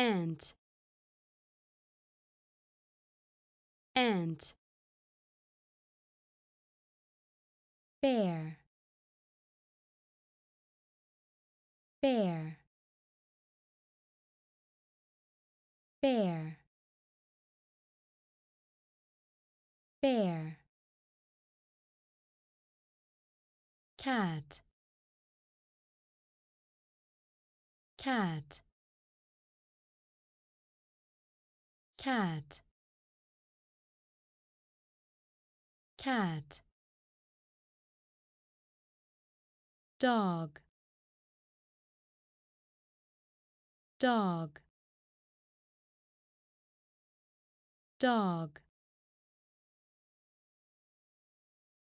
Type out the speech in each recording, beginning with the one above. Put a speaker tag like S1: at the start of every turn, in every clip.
S1: ant ant bear bear bear bear cat cat cat cat dog dog dog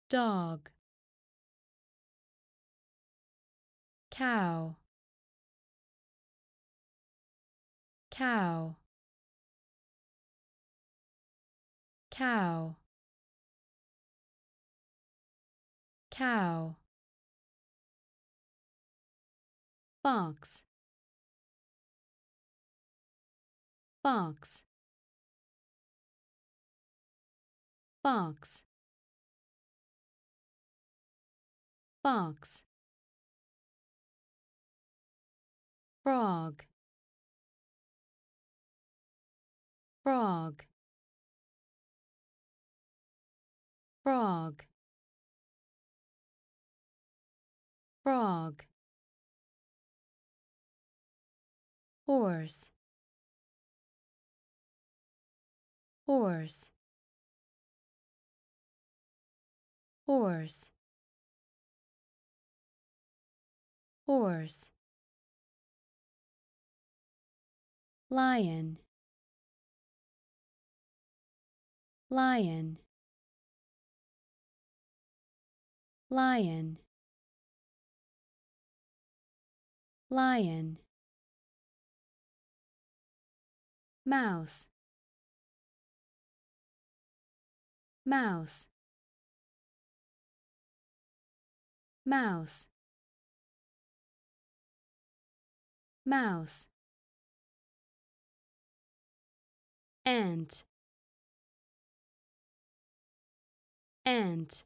S1: dog cow cow cow. Cow. Box. Box. Box. Box. Frog. Frog frog. Frog. Horse. Horse. Horse. Horse. Lion. Lion lion. Lion. Mouse. Mouse. Mouse. Mouse. Ant. Ant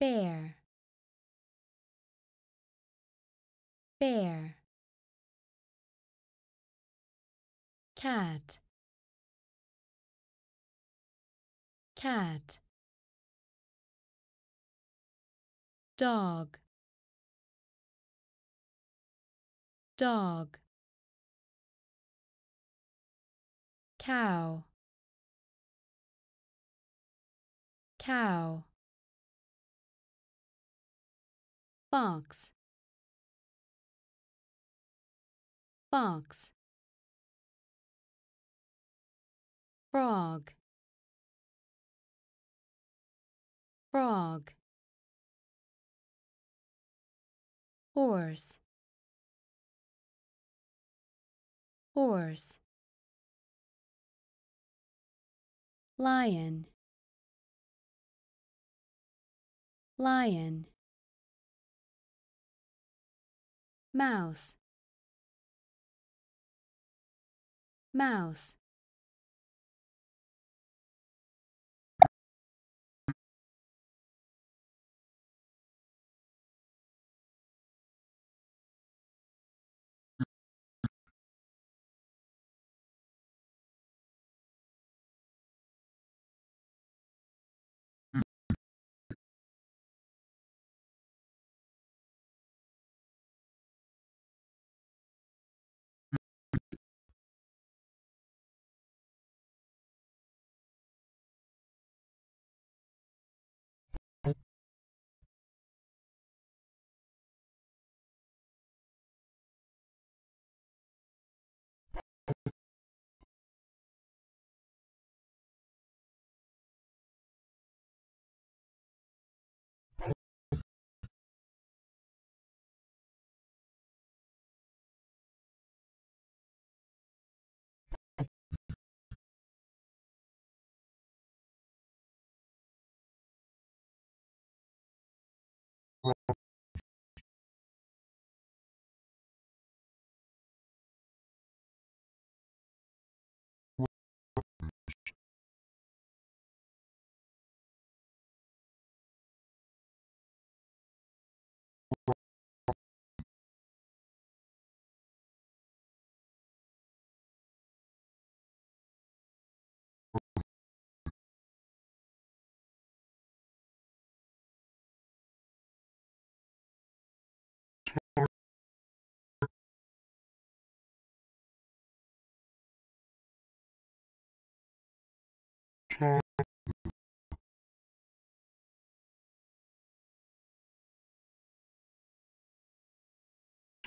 S1: bear. Bear. Cat. Cat. Dog. Dog. Cow. Cow box. Box. Frog. Frog. Horse. Horse. Lion. Lion mouse. Mouse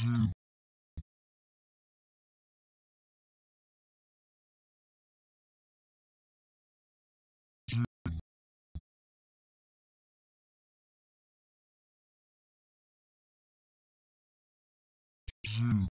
S1: sieben sieben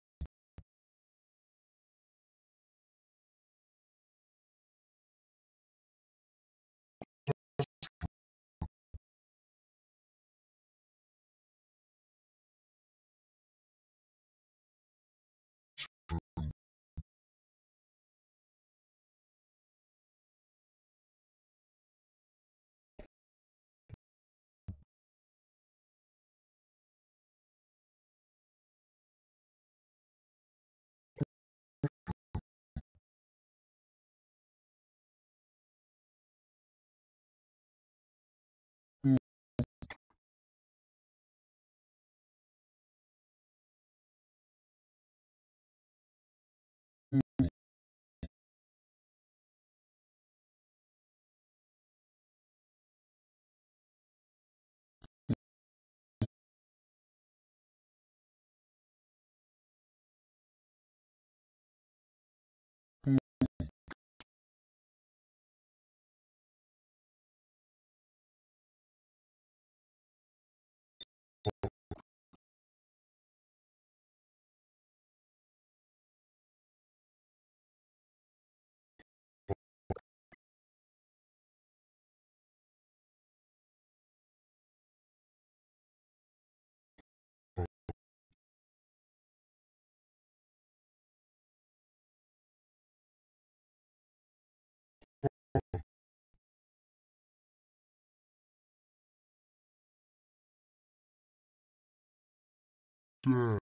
S2: Dad.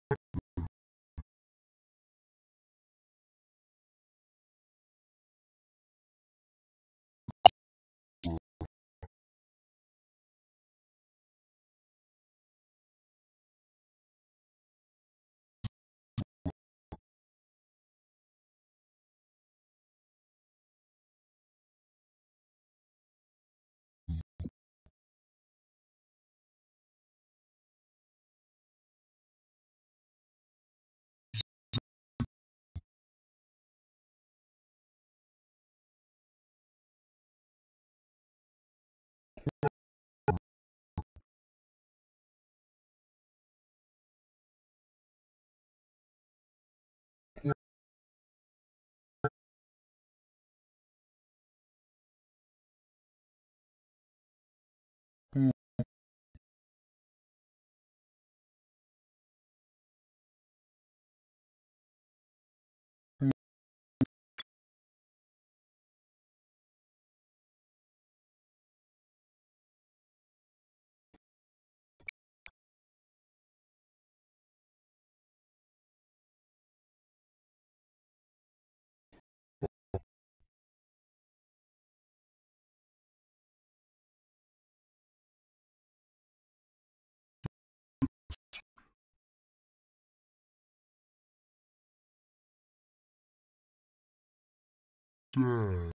S2: dad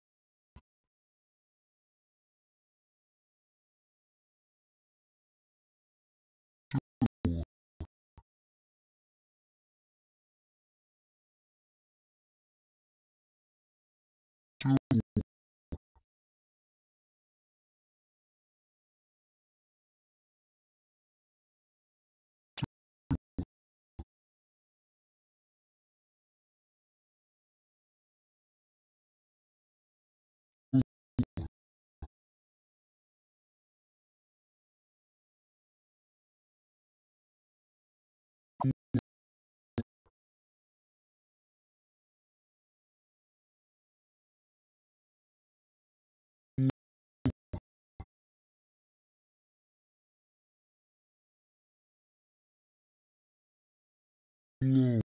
S2: no nan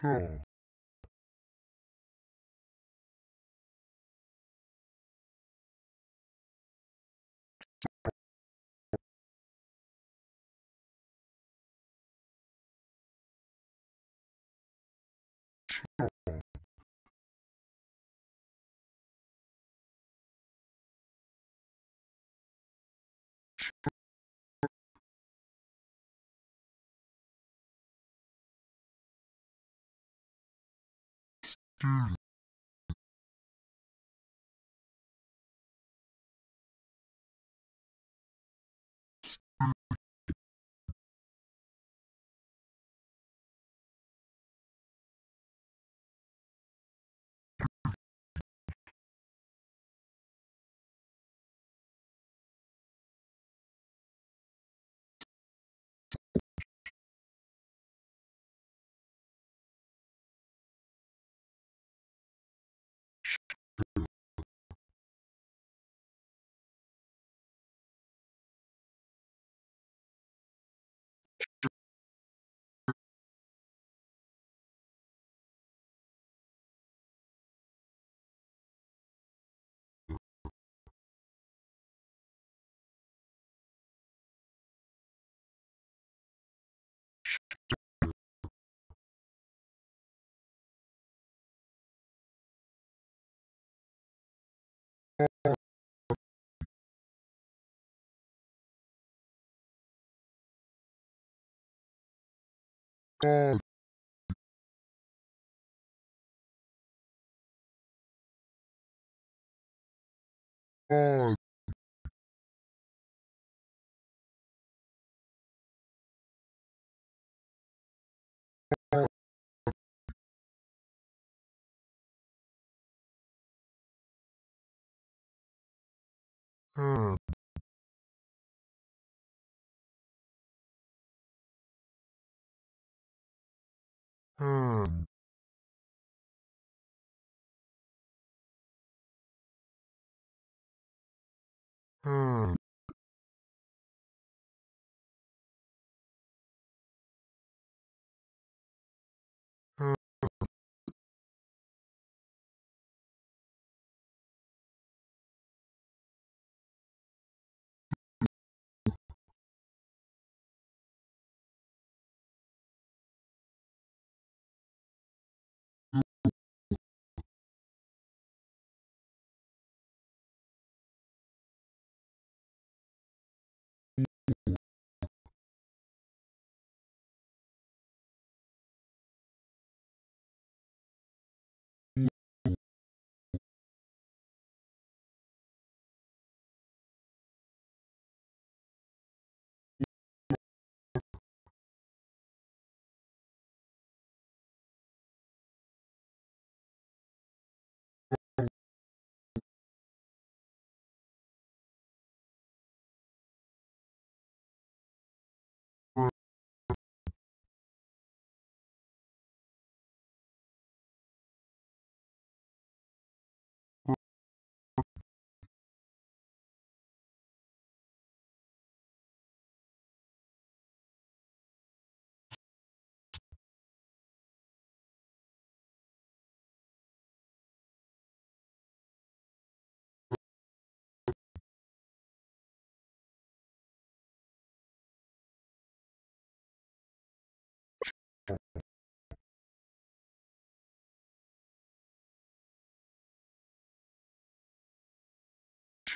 S2: child student God God hand hand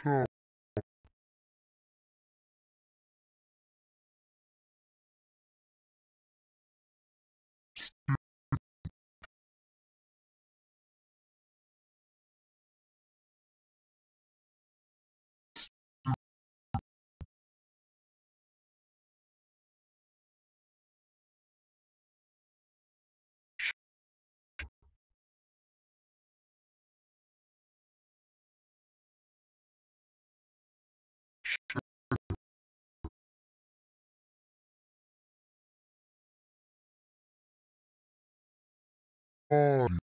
S2: شاء body body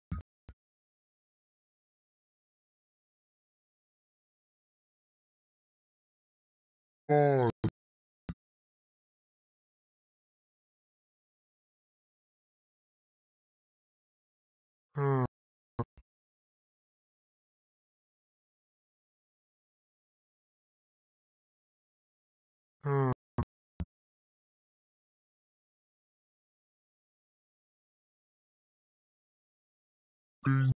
S2: hand hand bean bean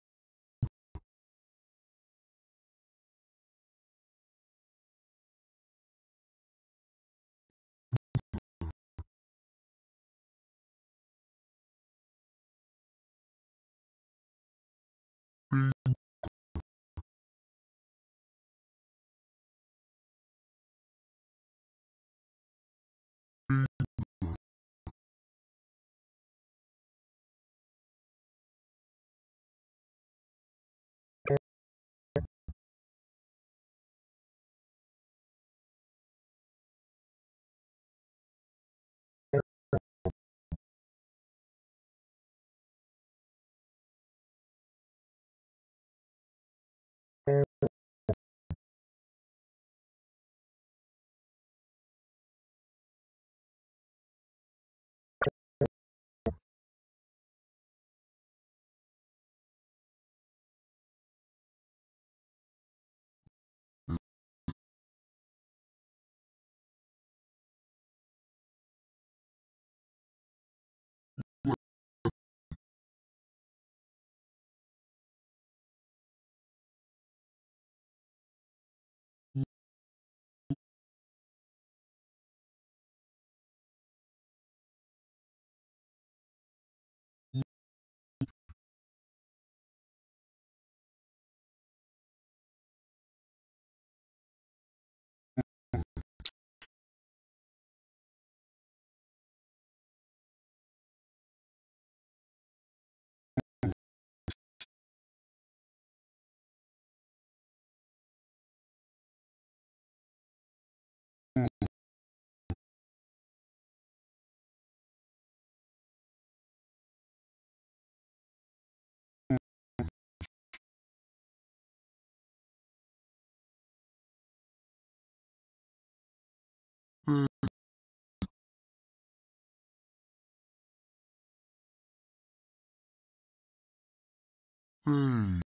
S2: Hmm.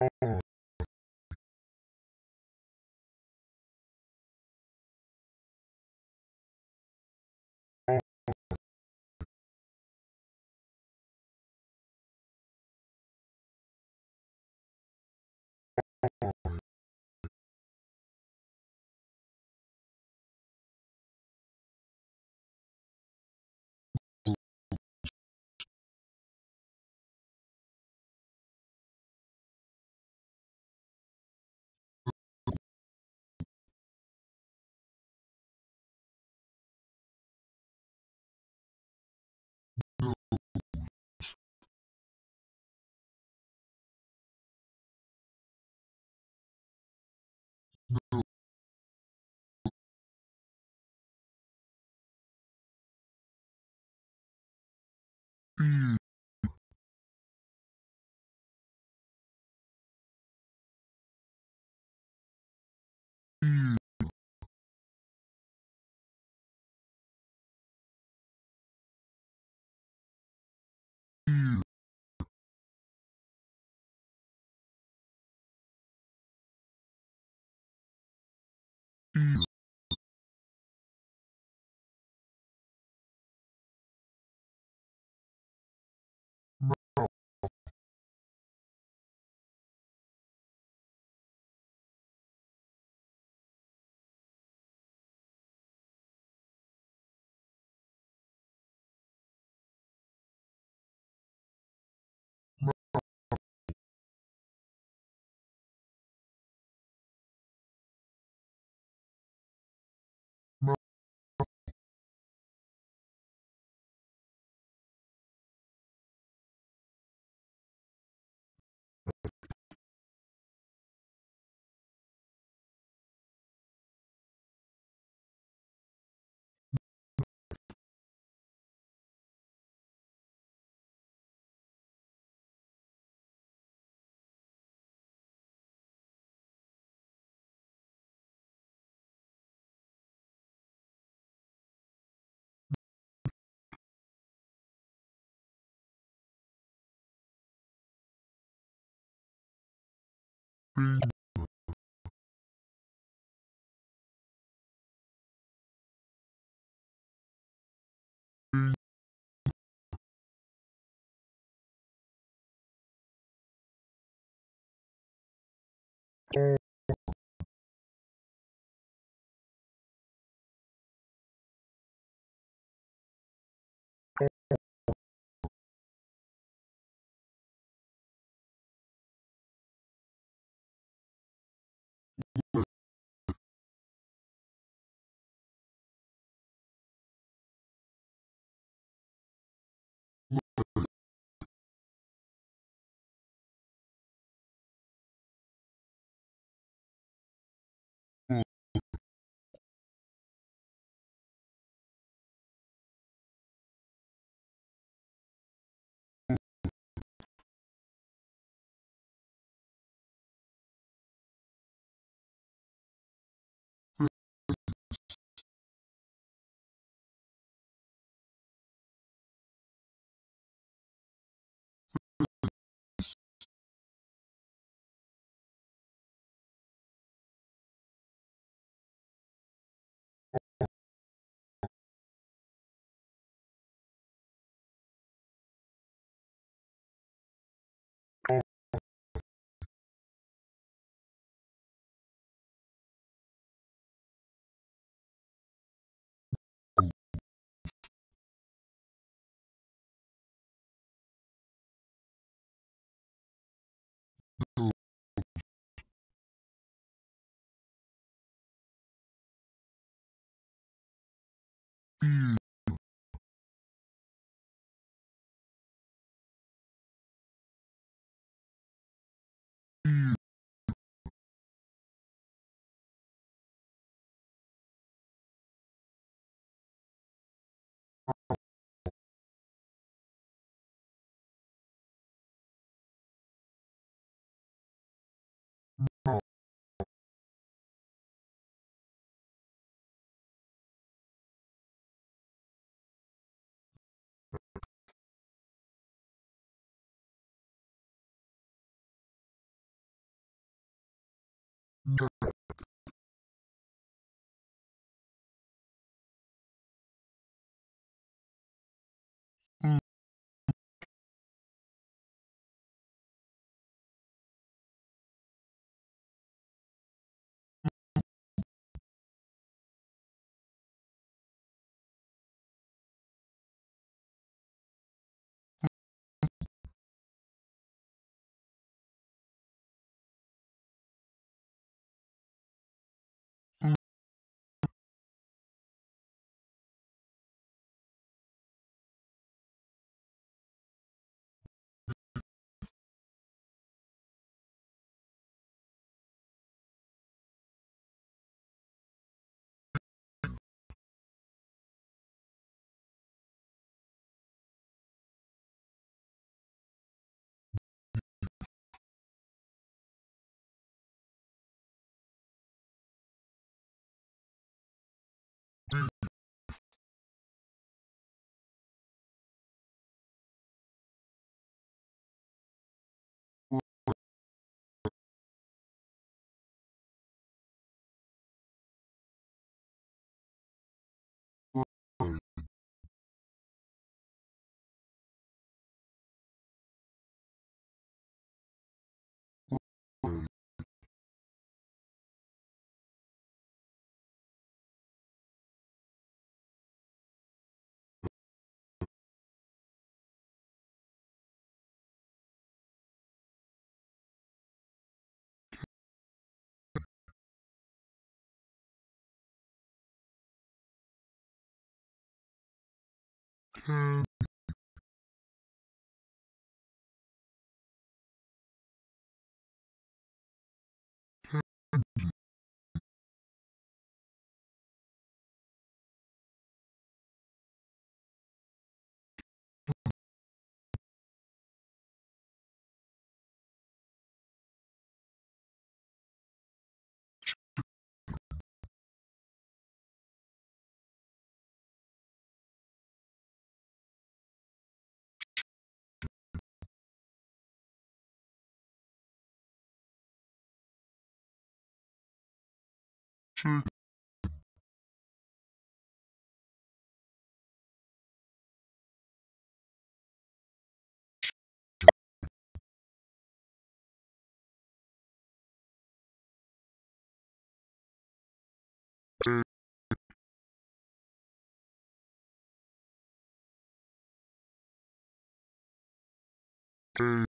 S2: à Yeah. Beard beard can head. Shake. Mm.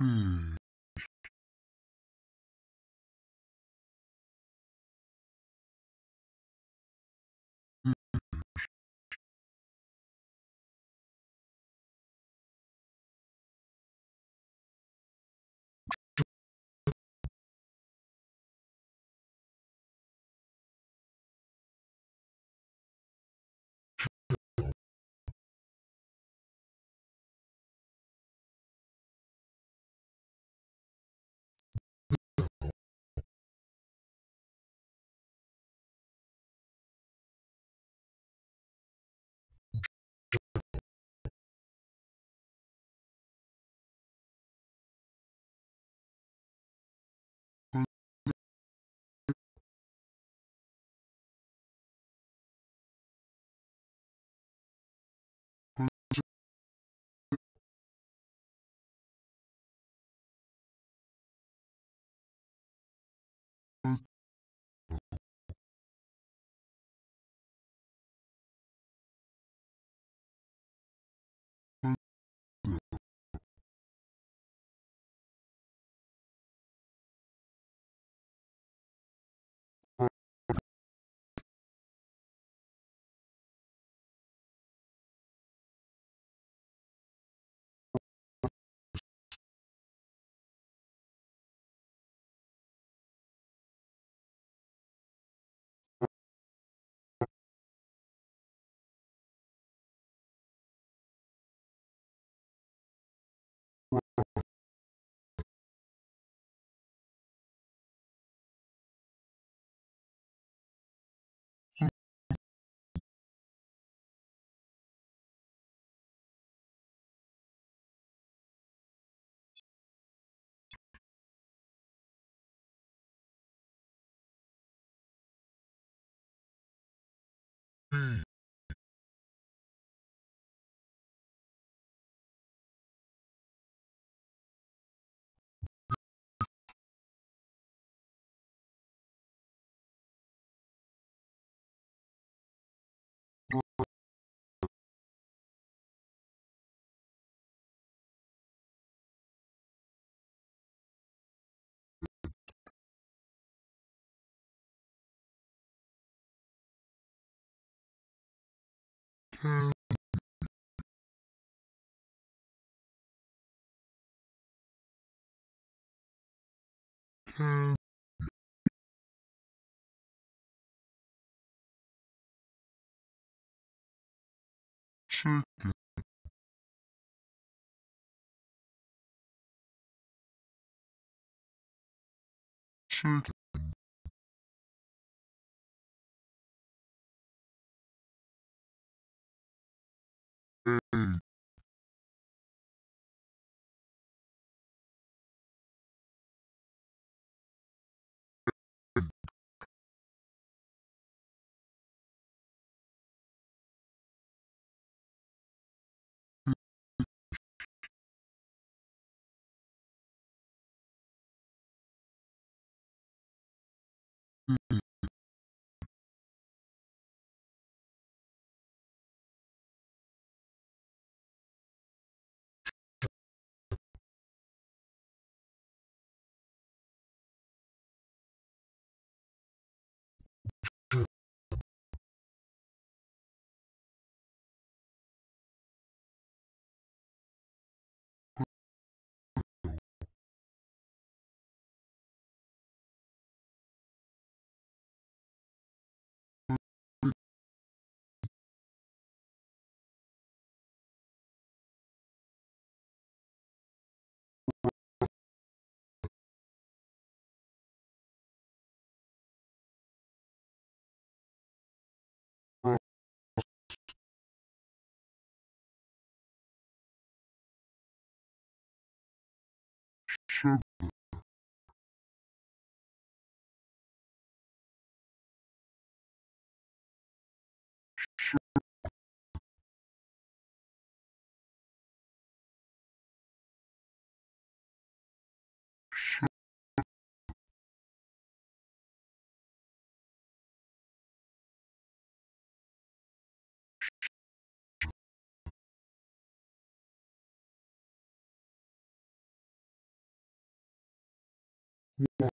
S2: Hmm. Candy, chicken, chicken, open,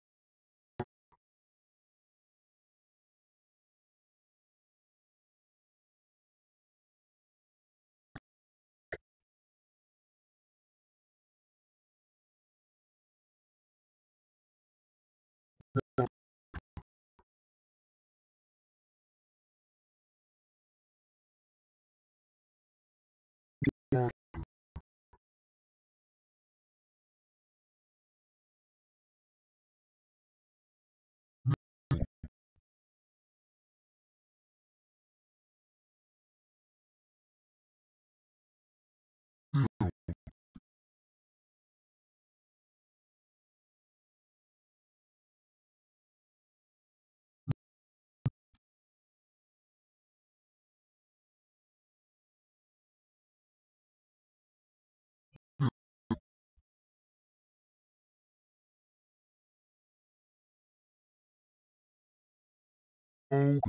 S2: open,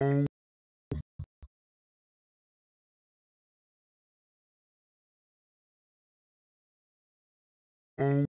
S2: open, open,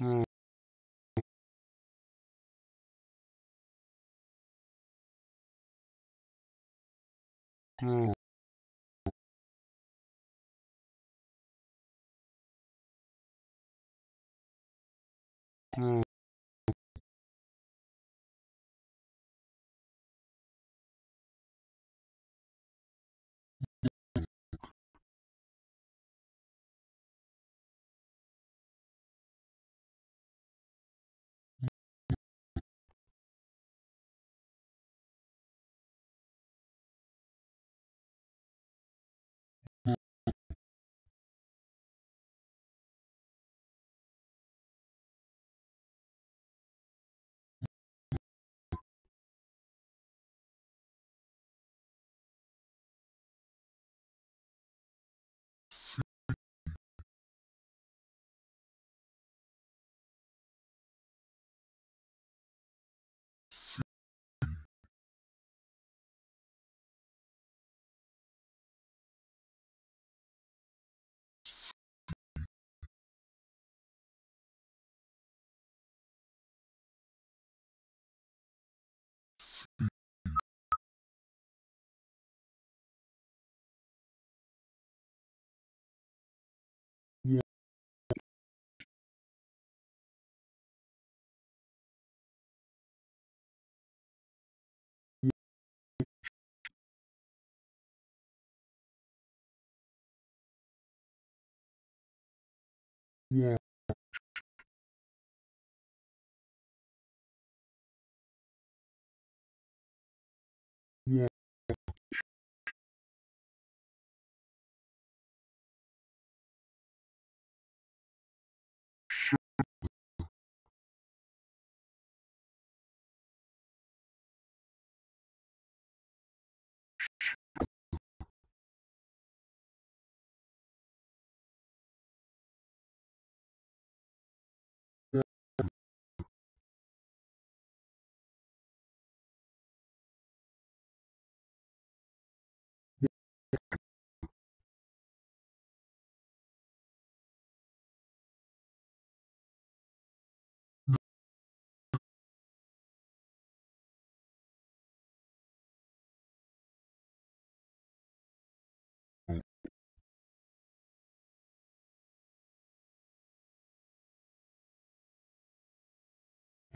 S2: go, go, go, watch,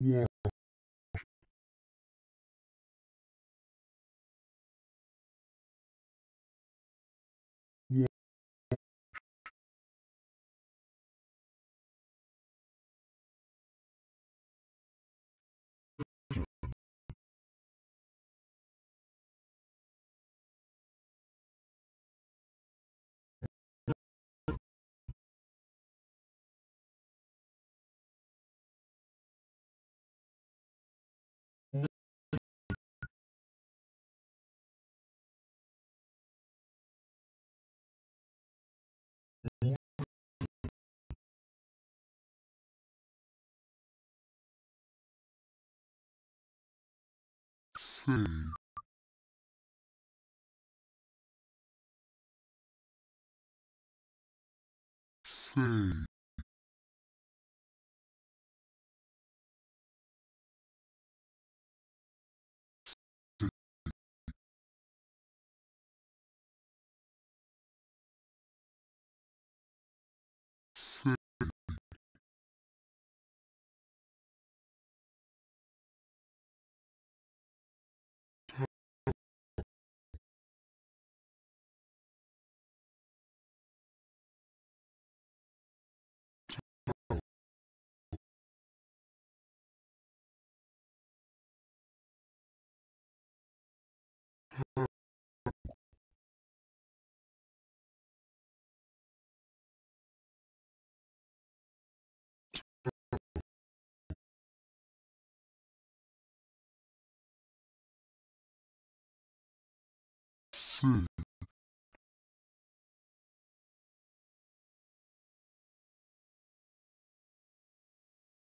S2: watch, say, say, say,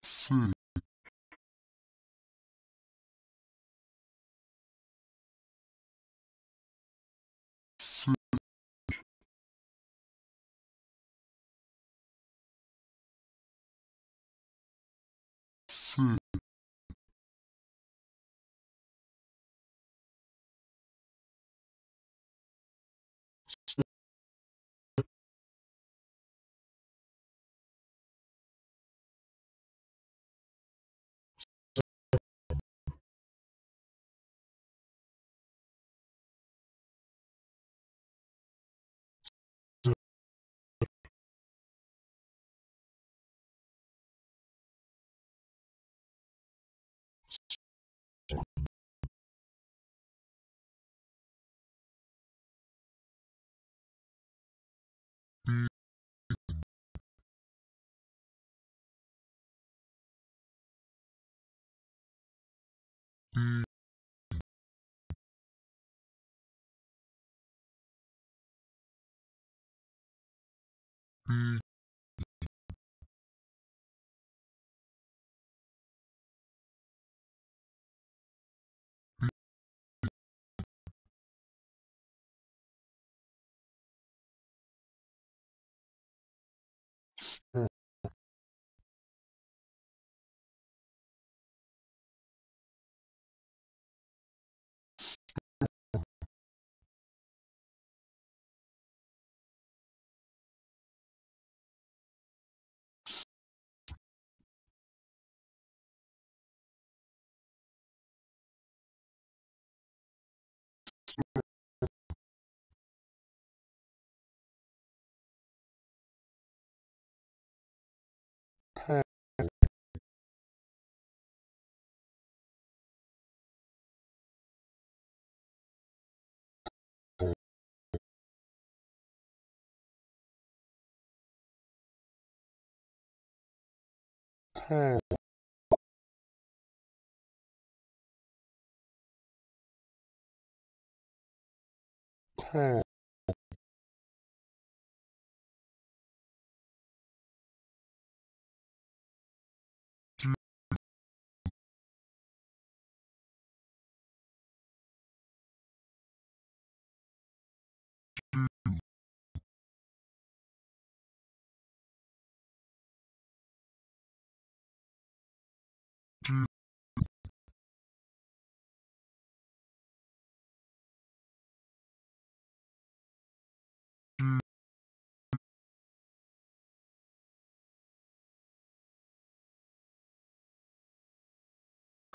S2: say, say, be, call, call,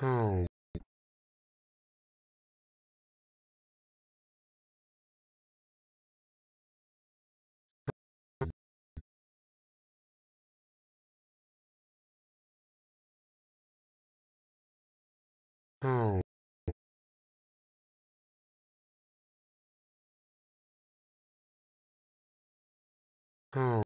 S2: home home home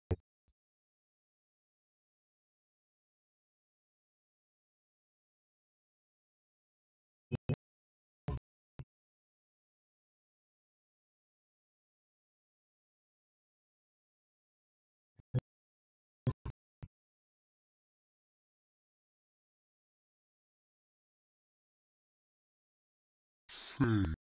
S2: say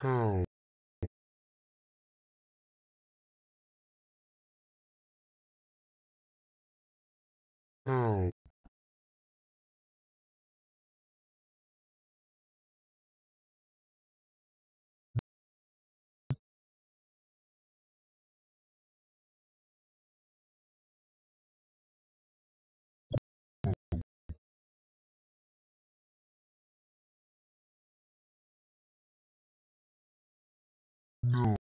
S2: how how no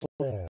S2: swear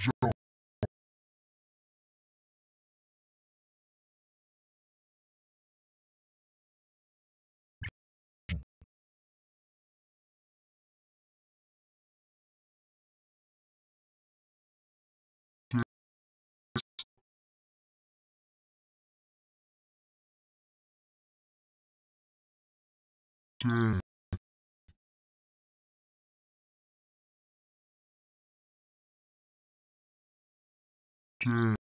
S2: fall day day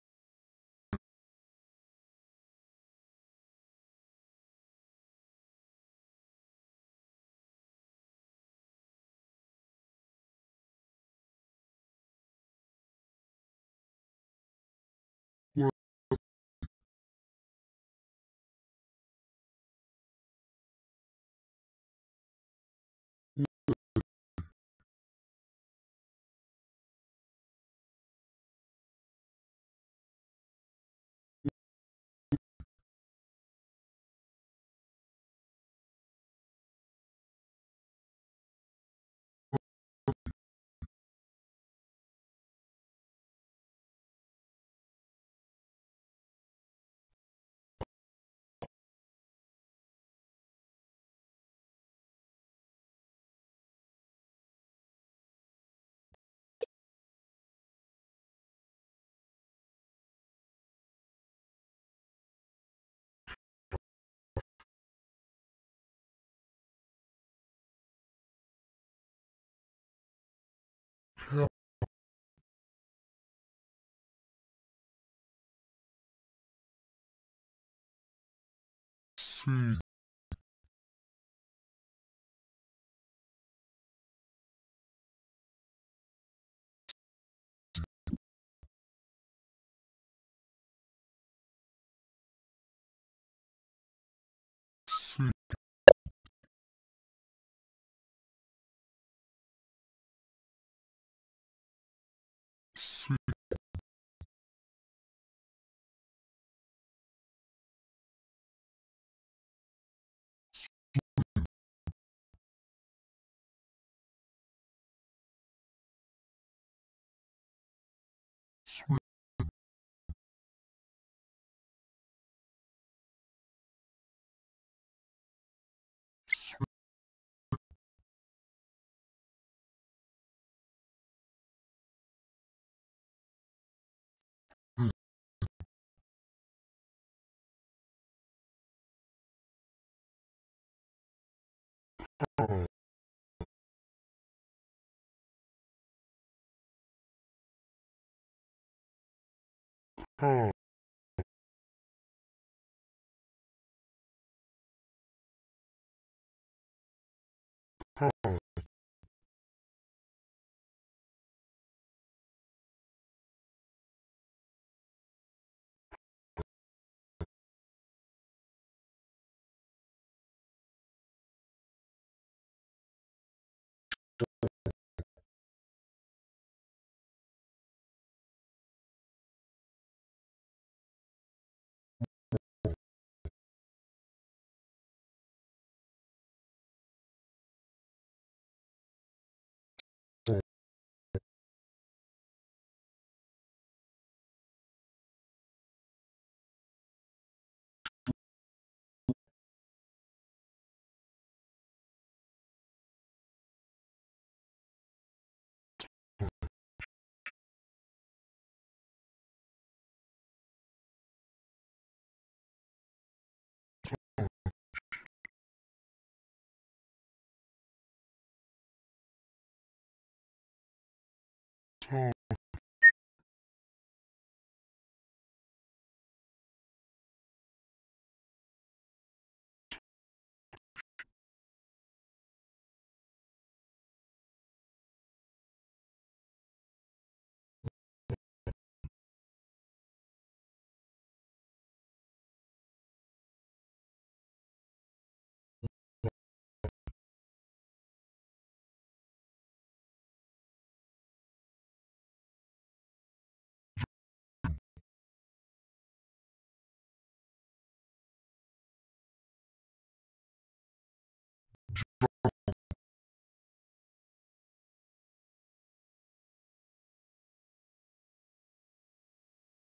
S2: see see see oh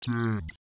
S2: dead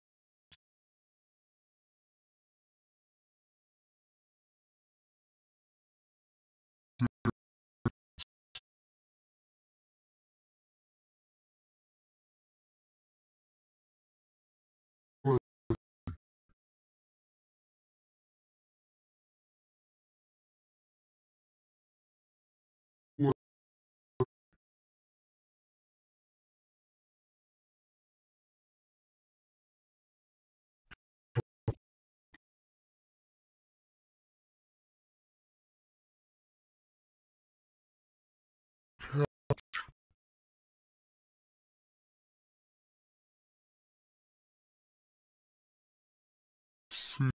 S2: see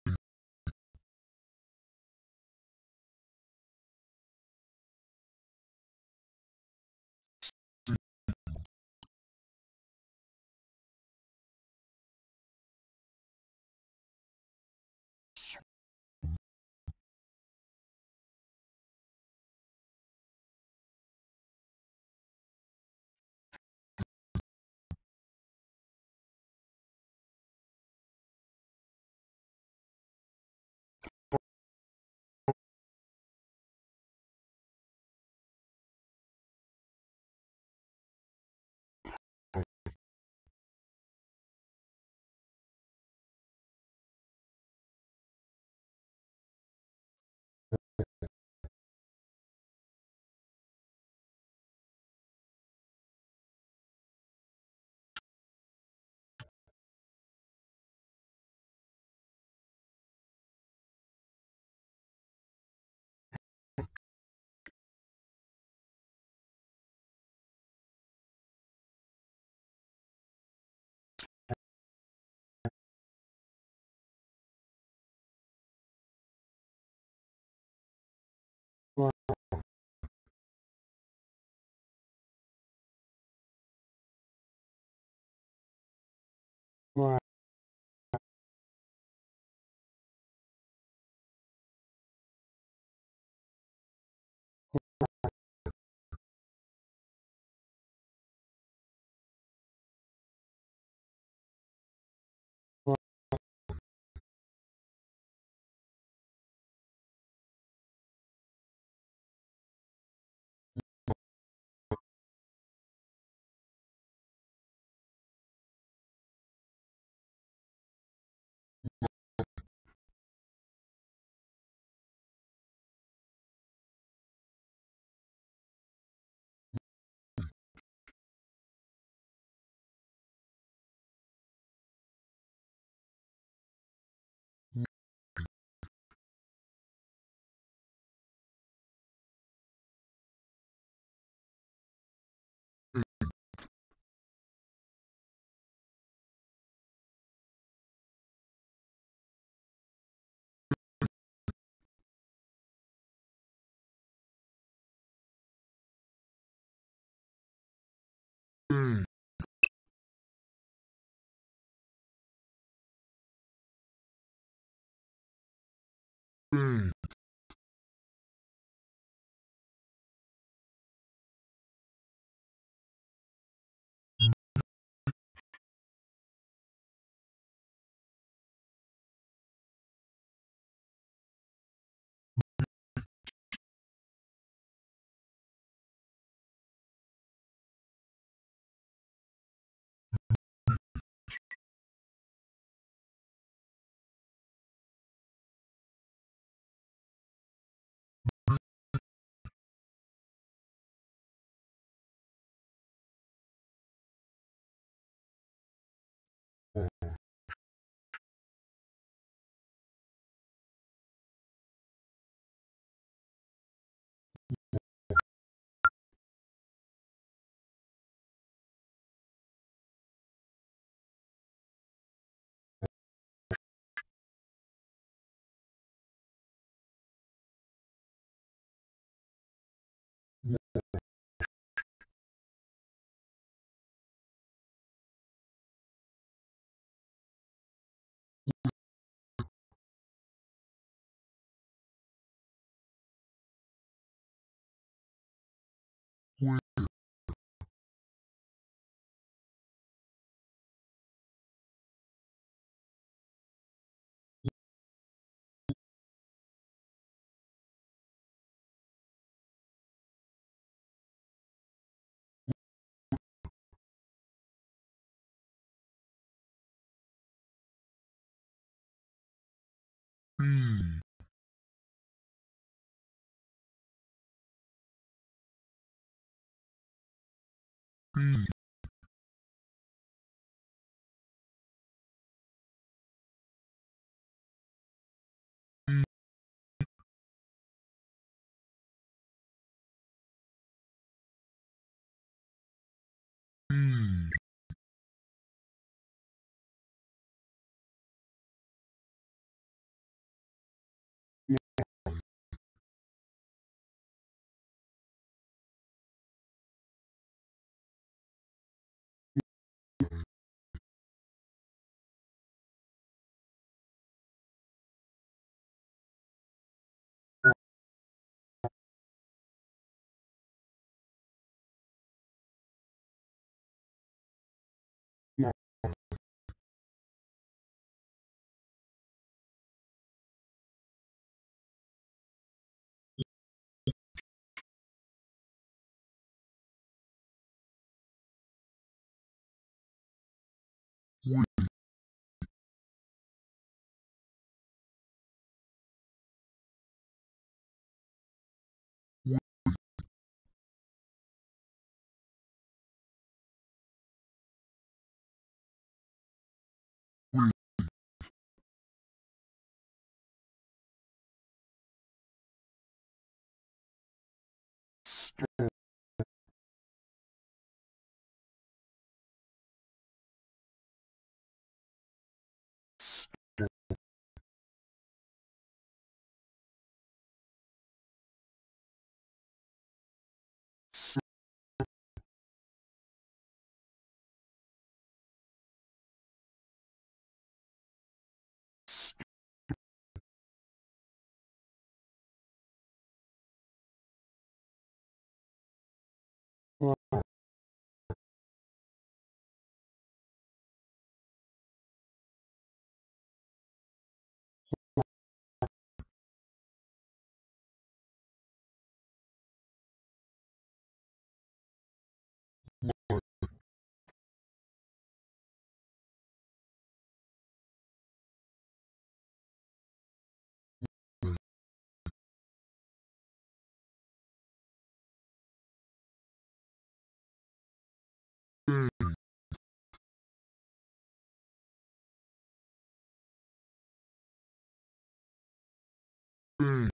S2: Hey. Hmm. Hmm. true. Bee, bee,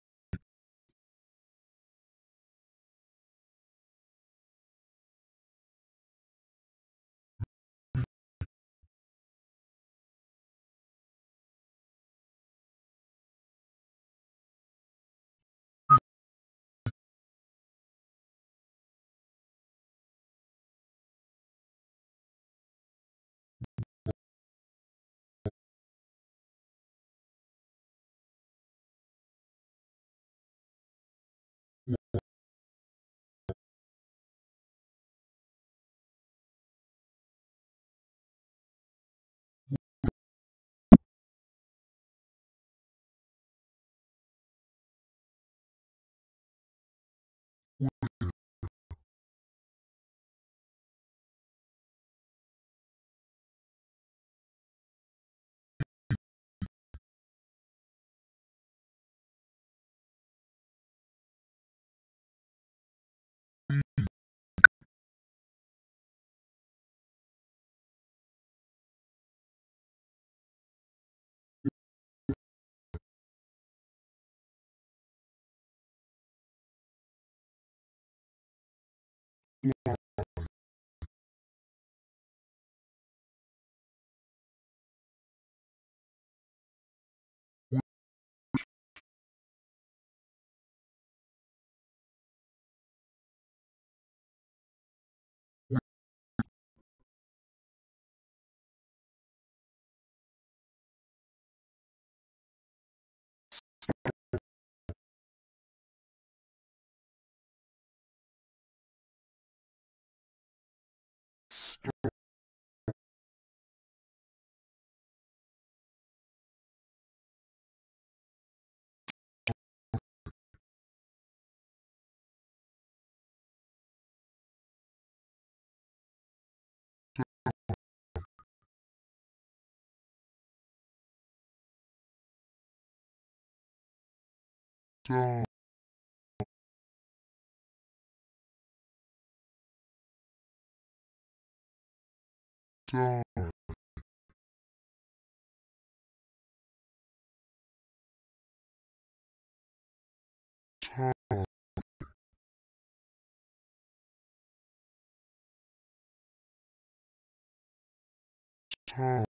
S2: destroy Don't. God. God. God.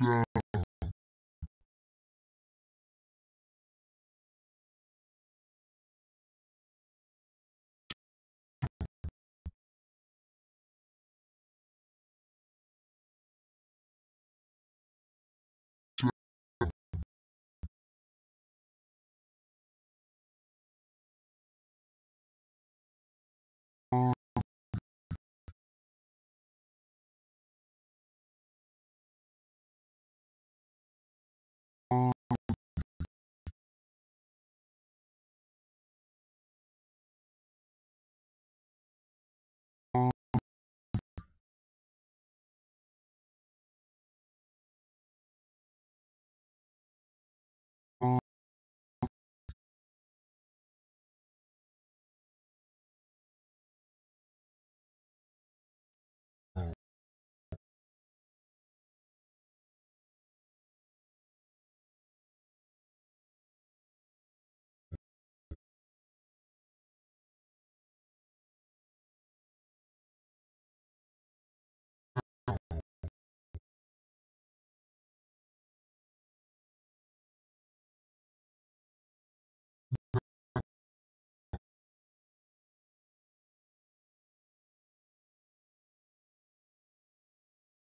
S2: Down.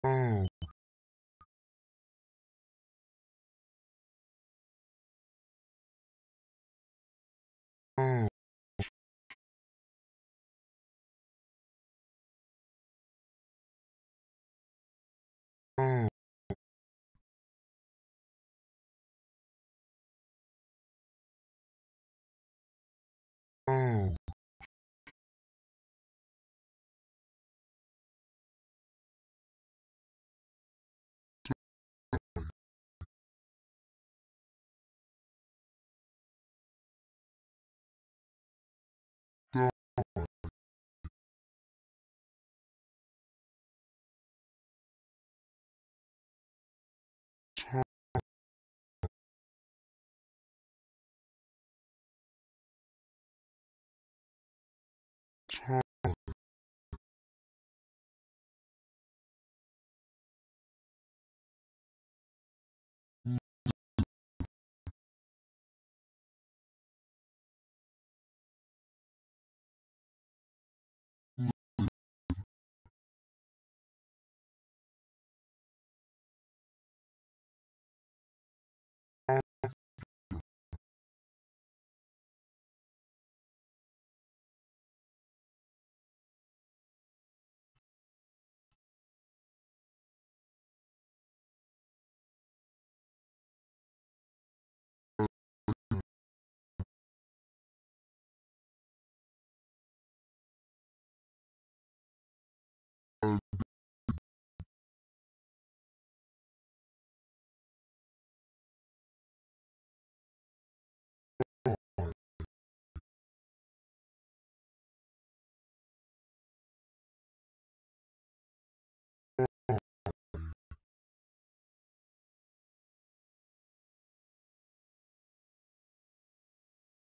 S2: Oh.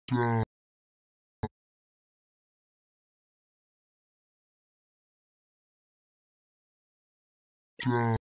S2: Down down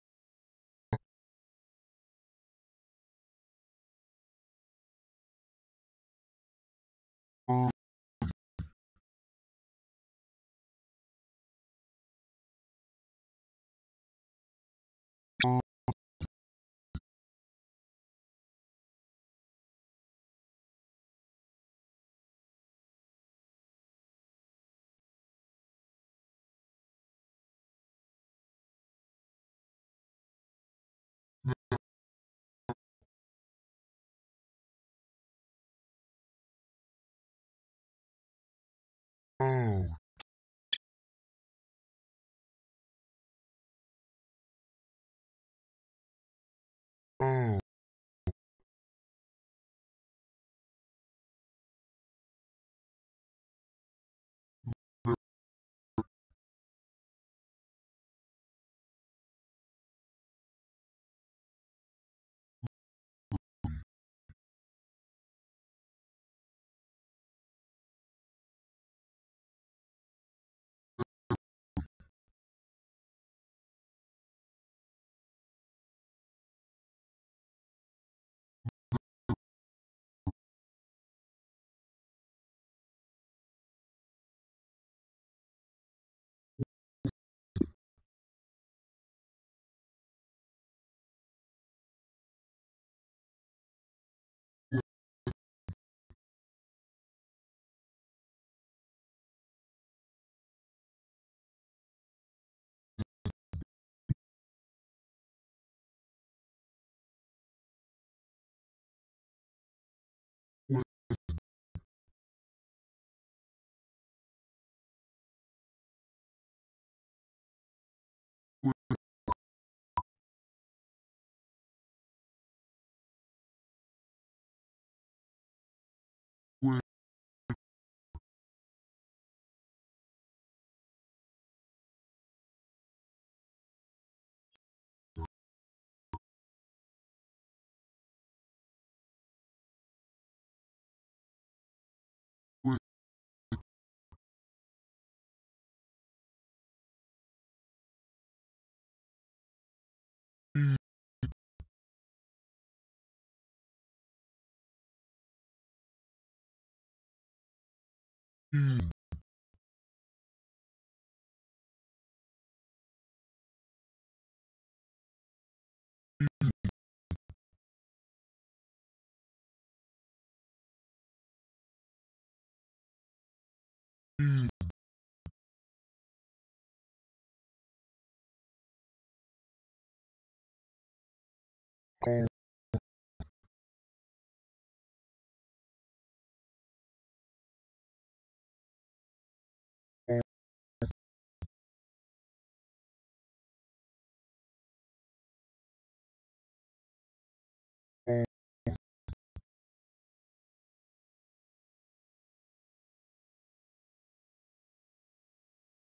S2: Mm. Mm. out out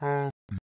S2: happy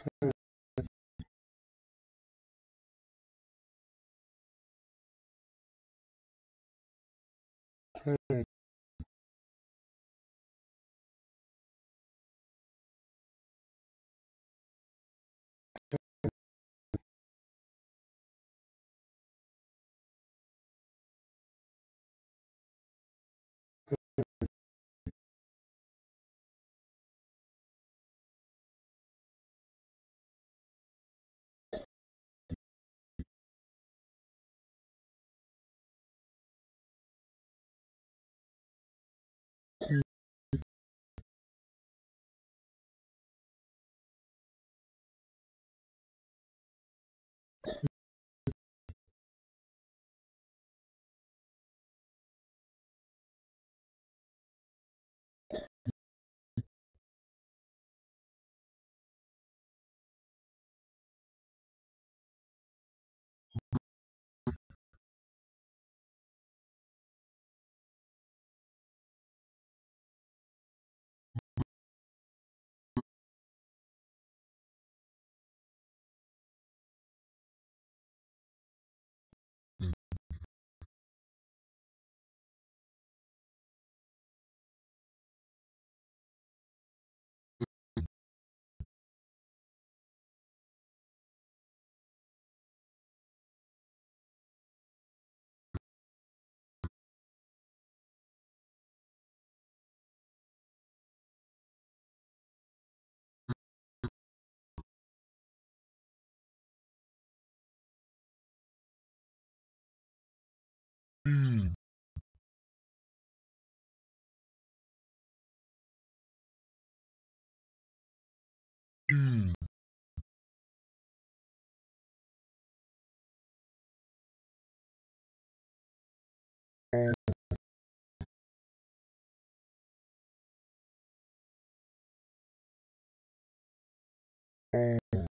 S2: cold bean bean all happy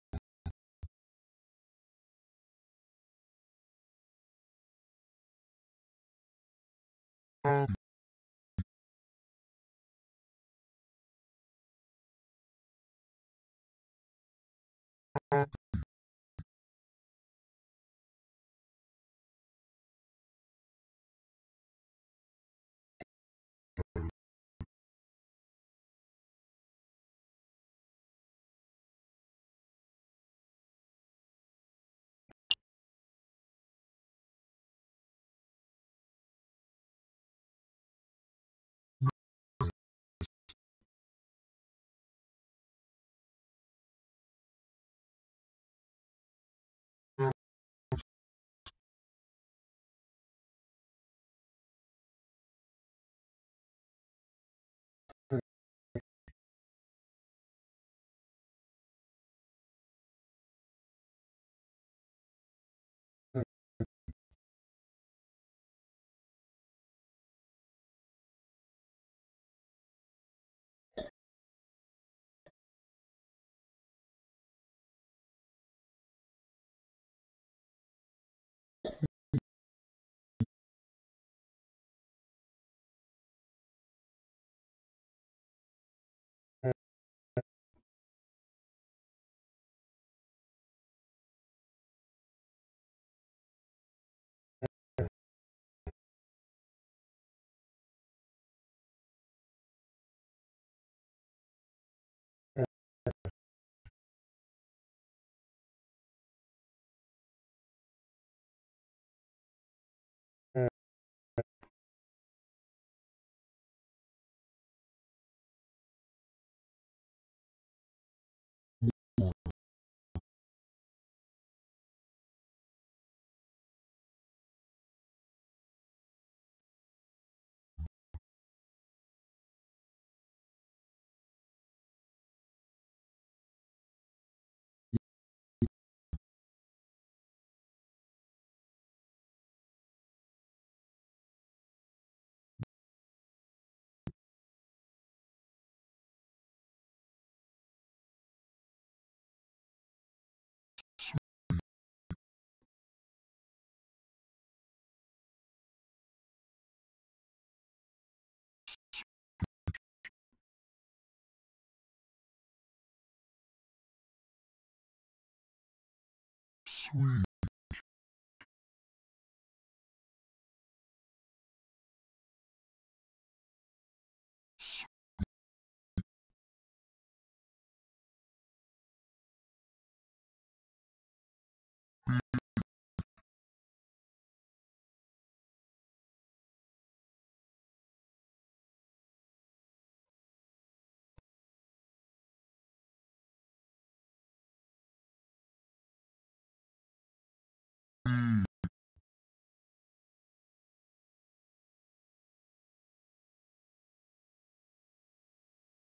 S2: sweet,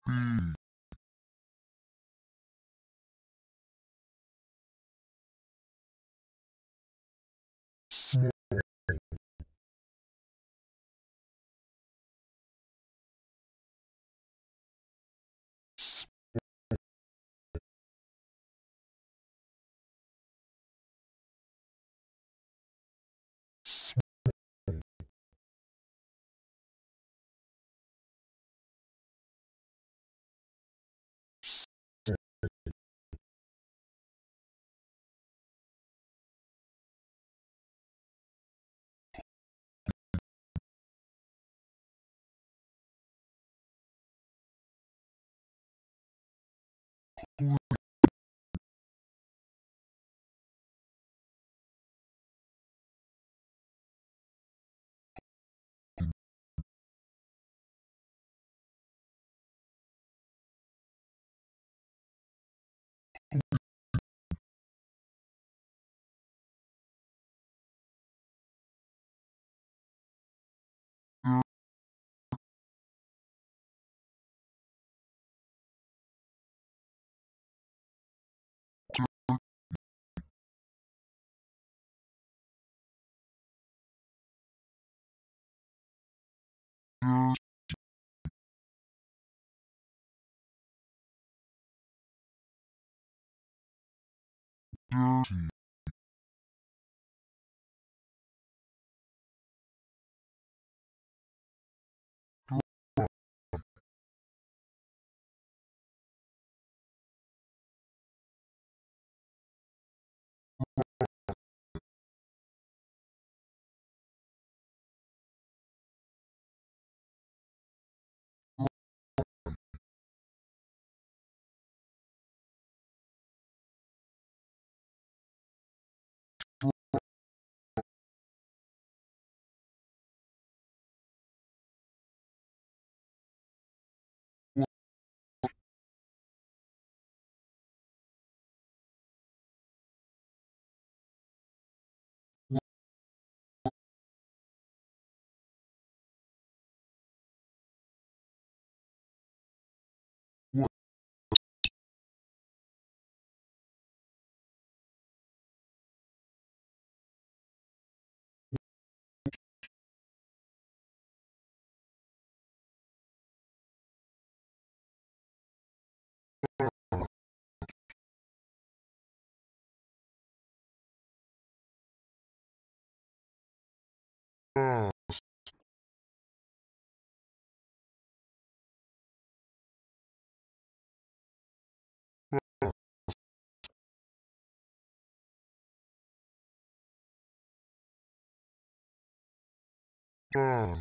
S2: sweet, yes, dirty, yes, yes,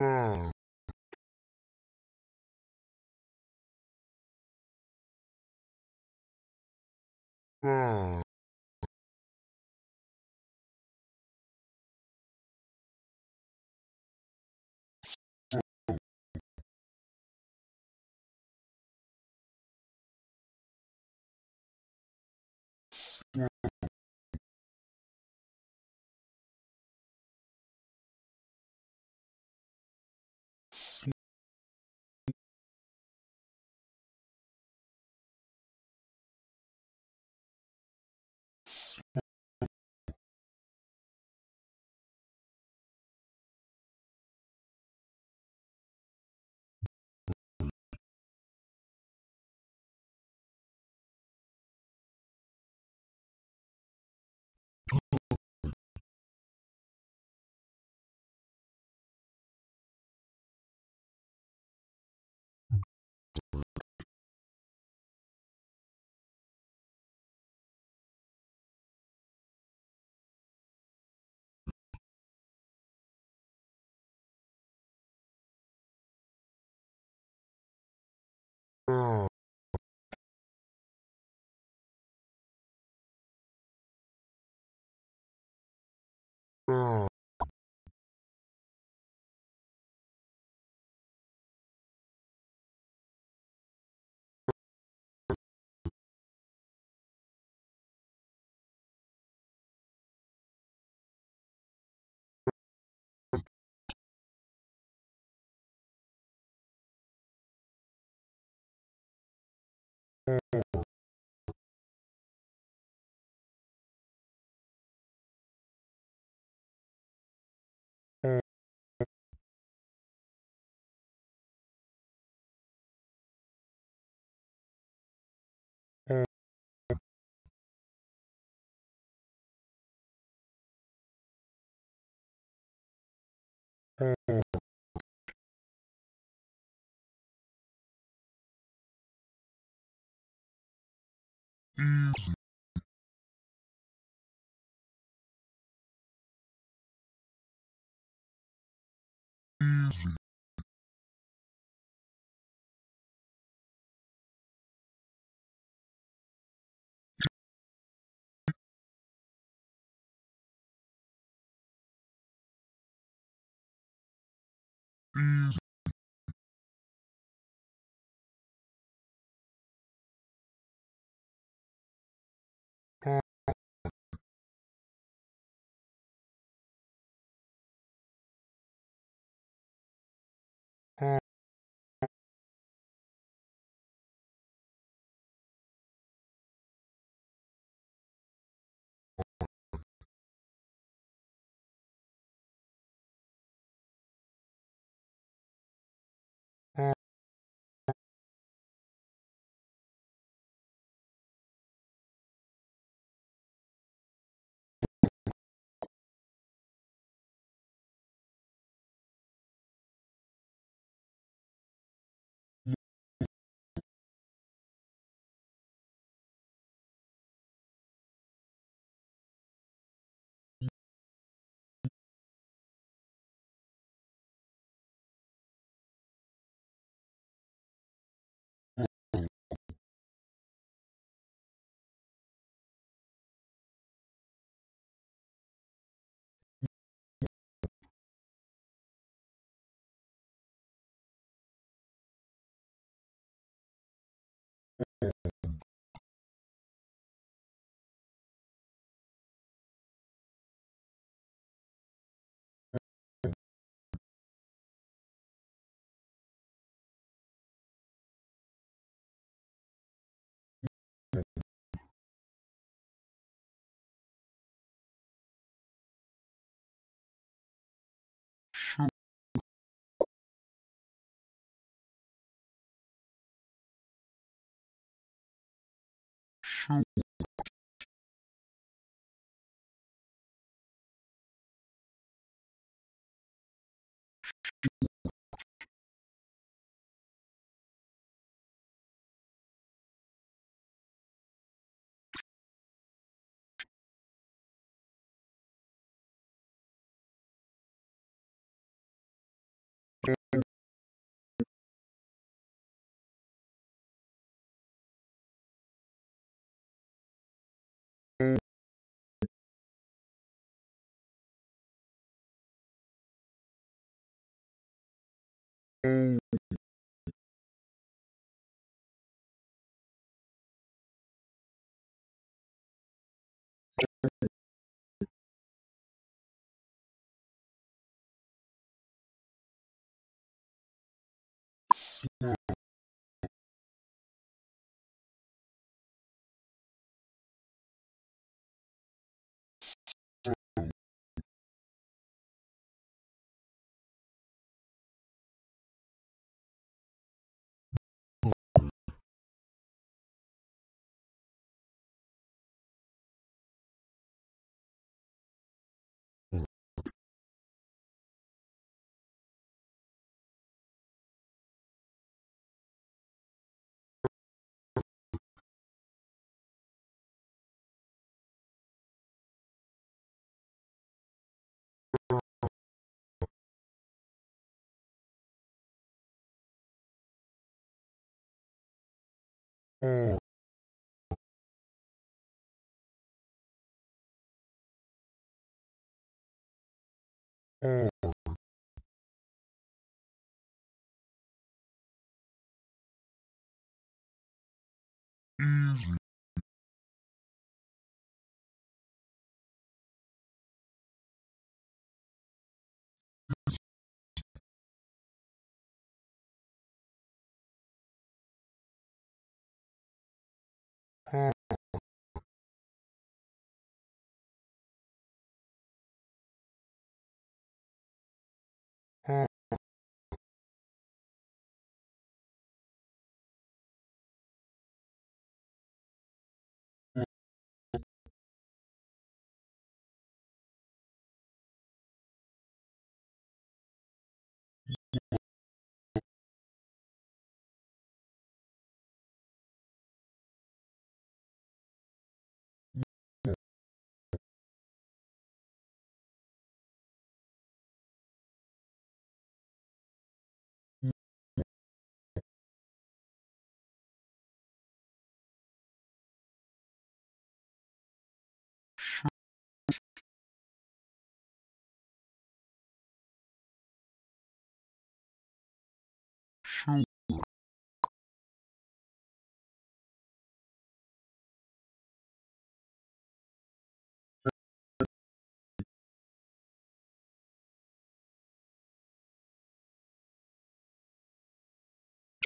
S2: Five. Five. Five. Five. Easy. 嗯。うん。Yeah. On easy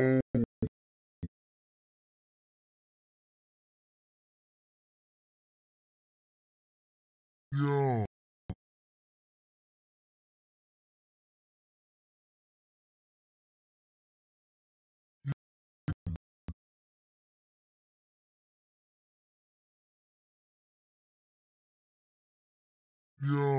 S2: yeah. Yeah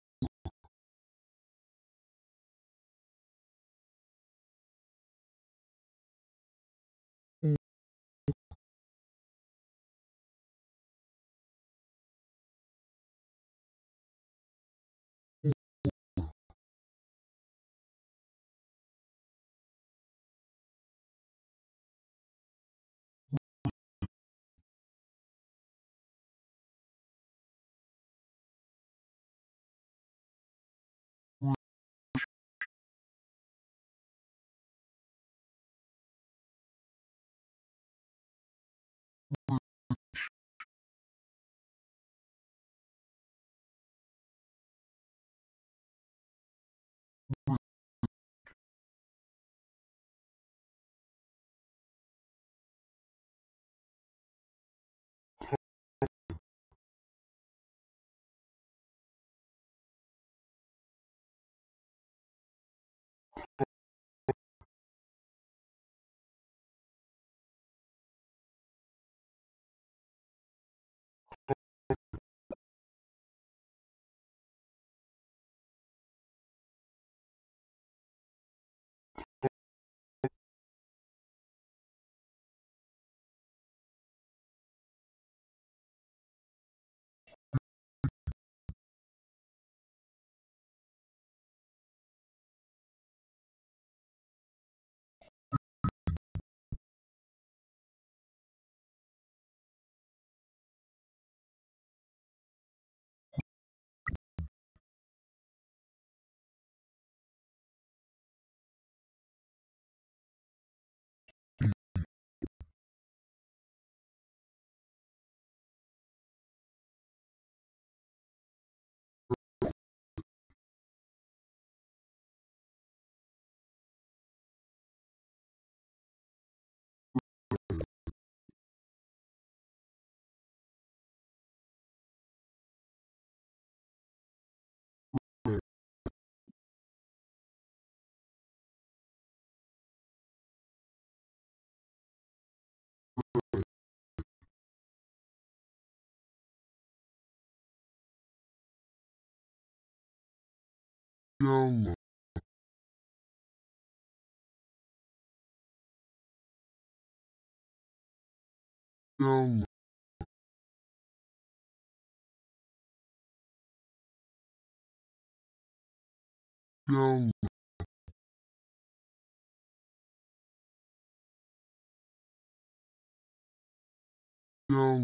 S2: No. No. No.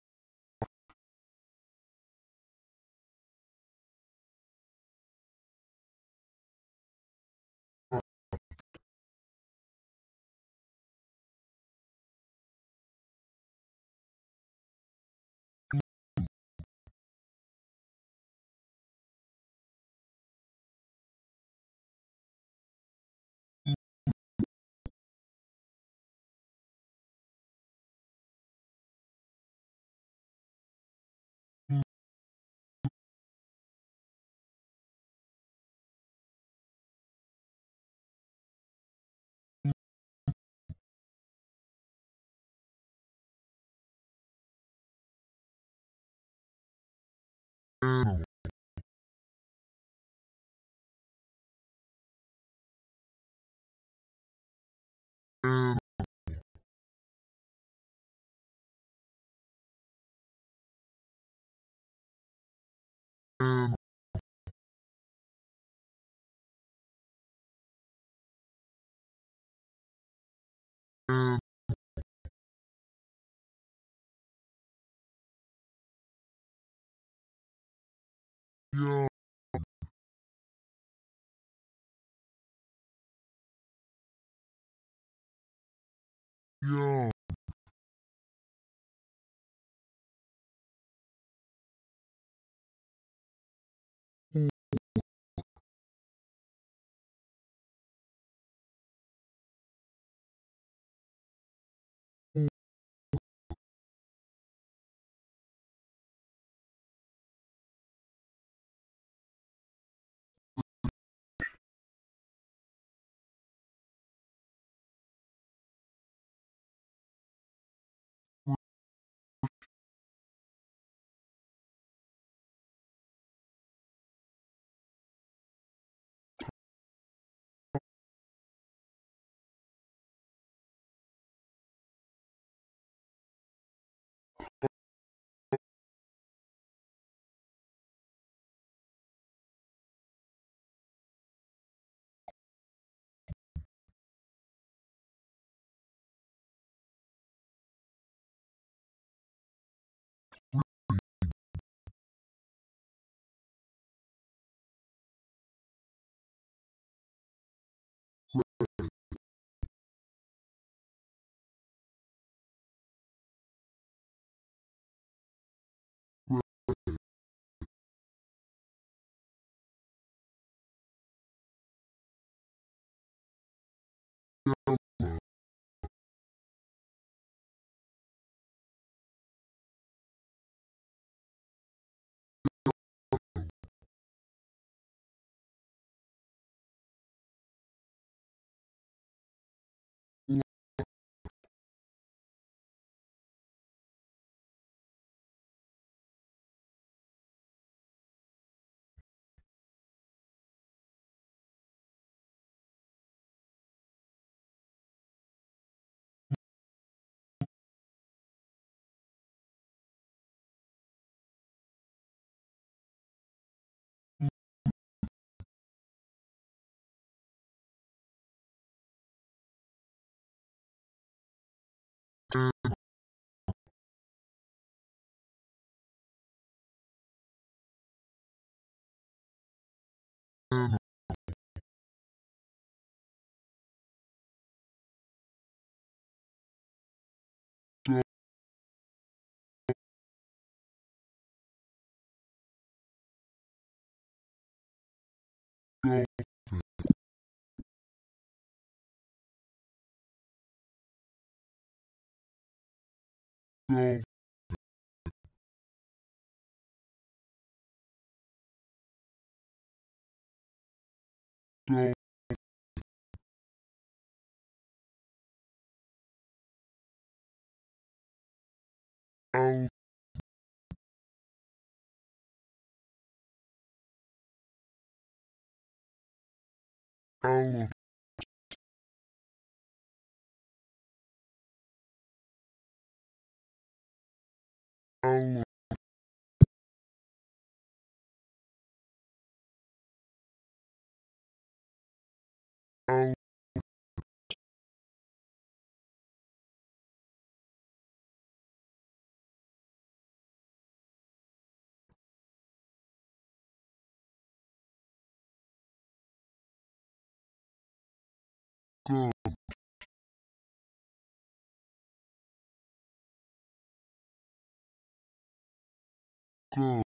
S2: man man yeah. deux elephant elephant Go. Go.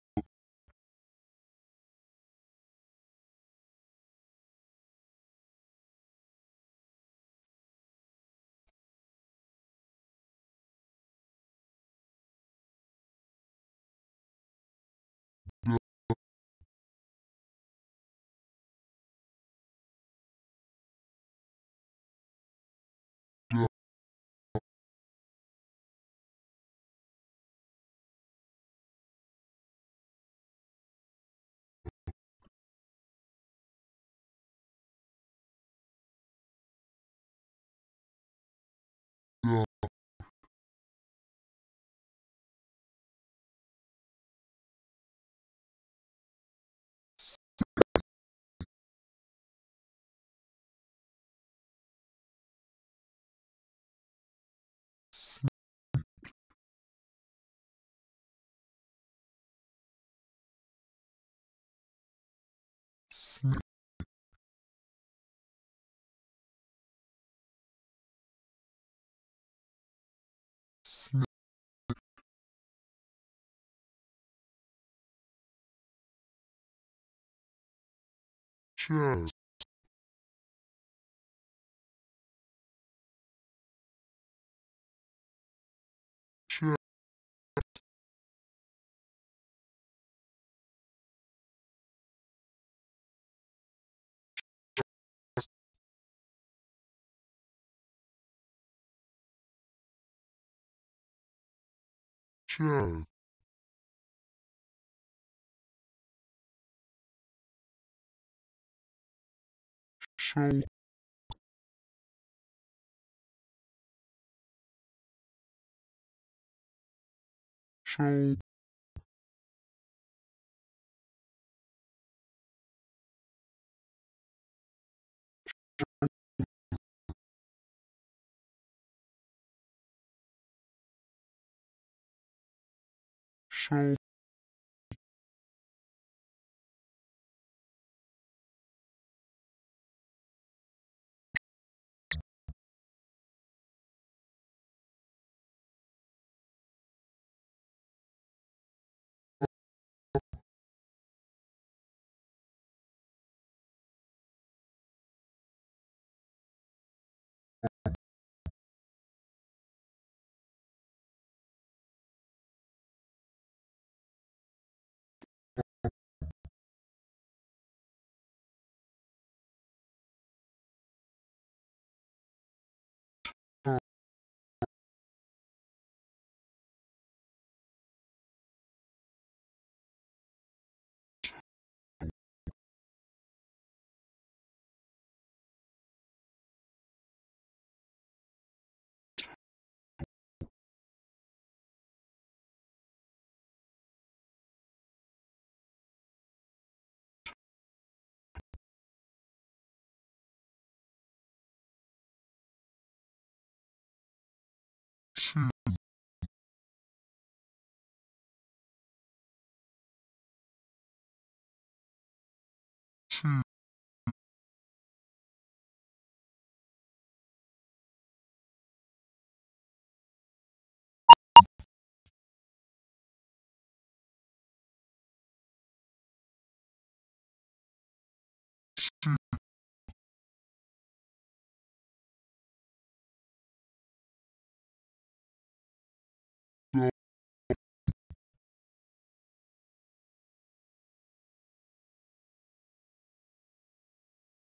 S2: Chest chest 山。山。山。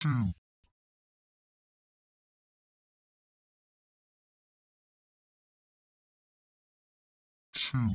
S2: two, two,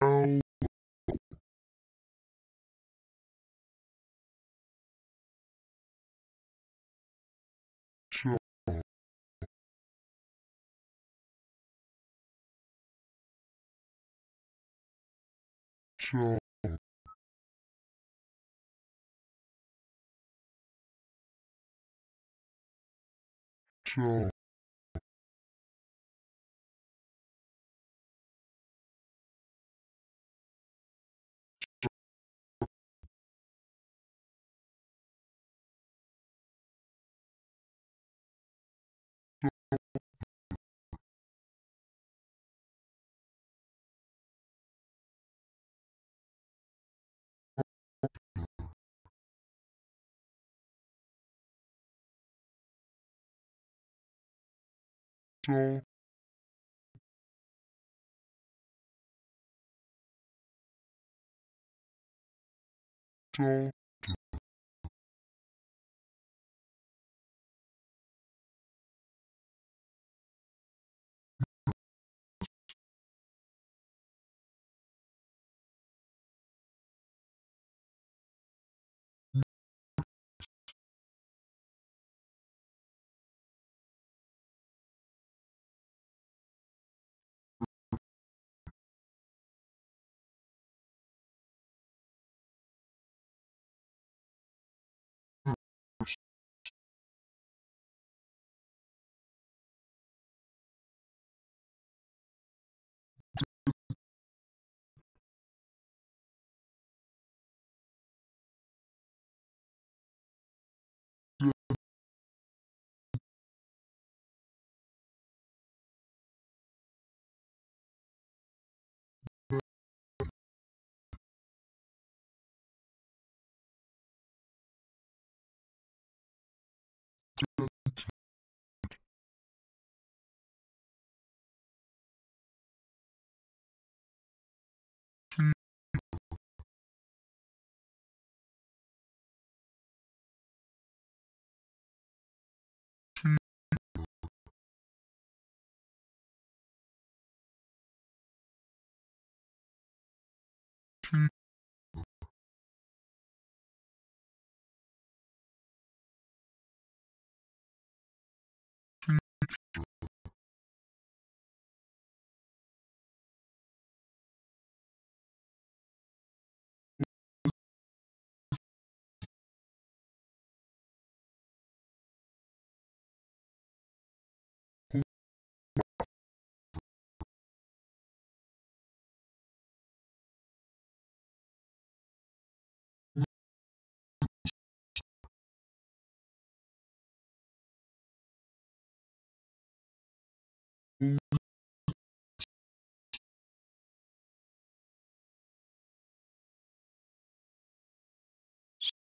S2: go, chest, chest, chest, dog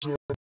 S2: dog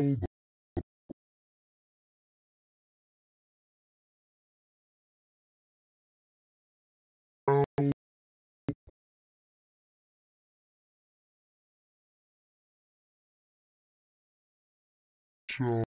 S2: elbow elbow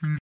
S2: three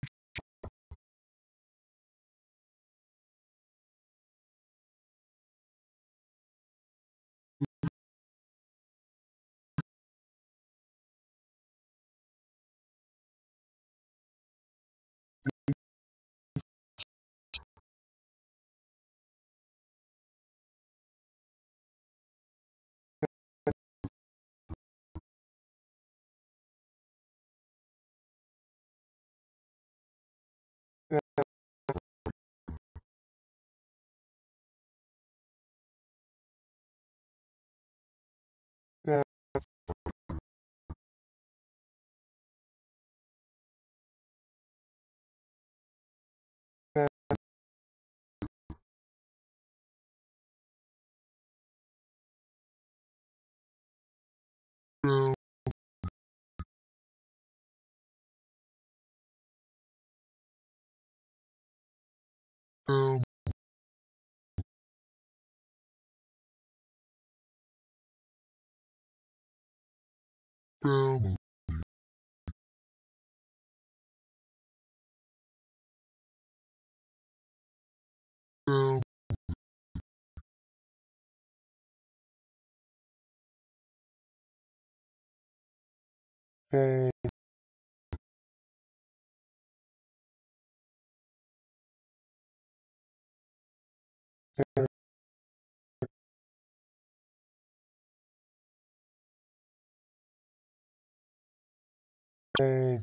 S2: jaw family family family Hey.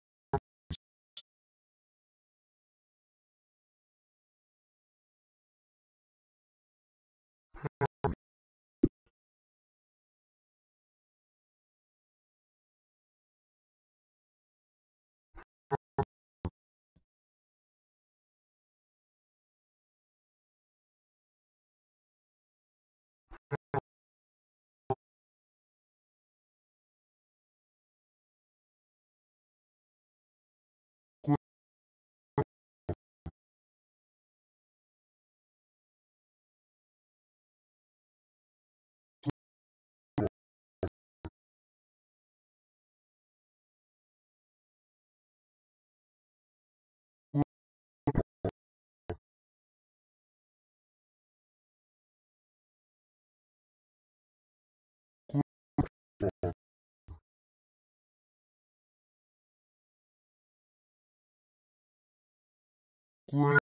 S2: quên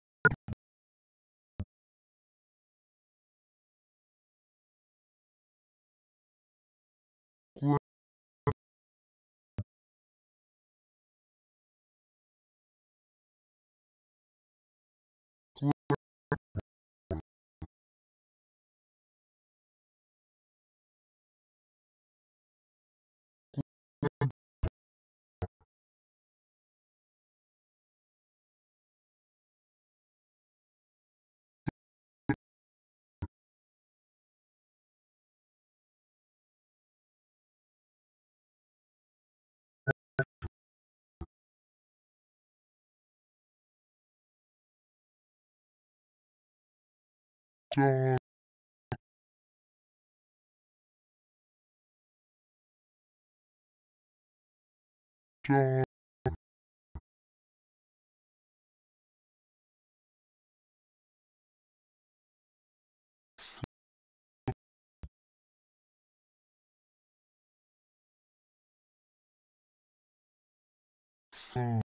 S2: dog dog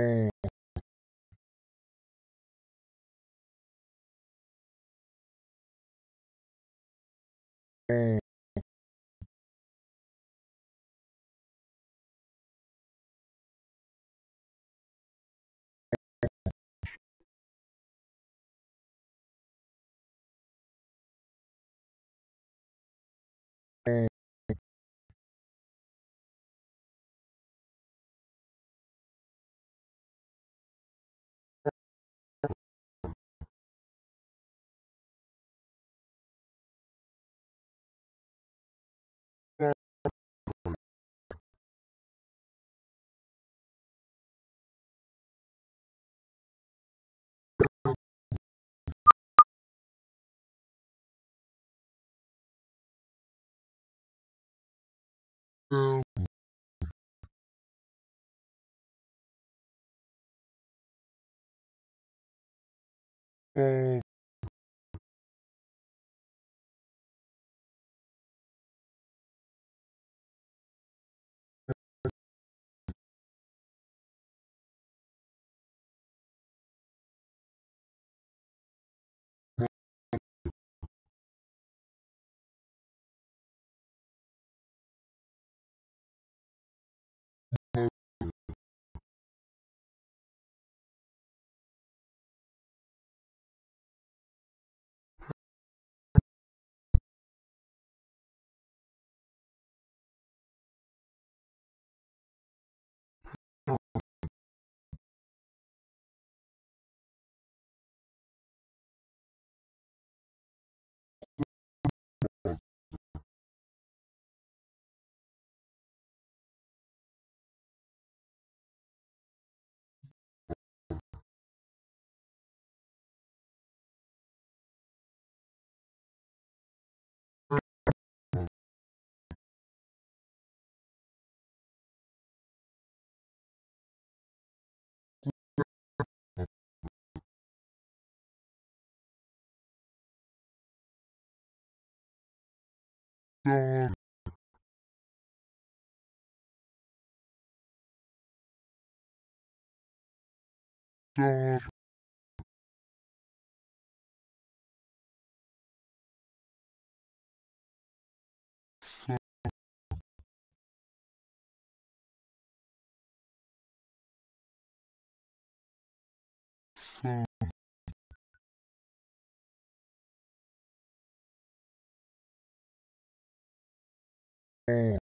S2: all all L O daughter daughter son A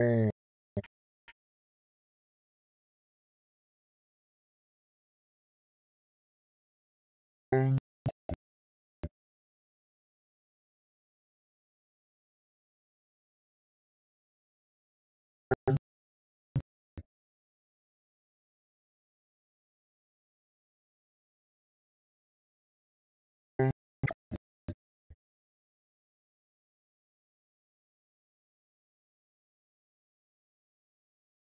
S2: A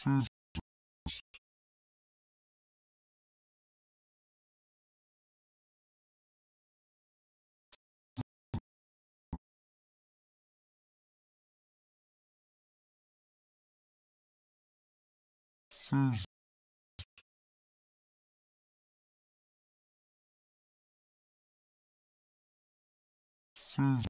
S2: scissors, scissors, scissors,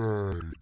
S2: cried,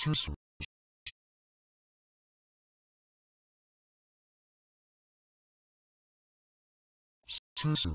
S2: 亲属。亲属。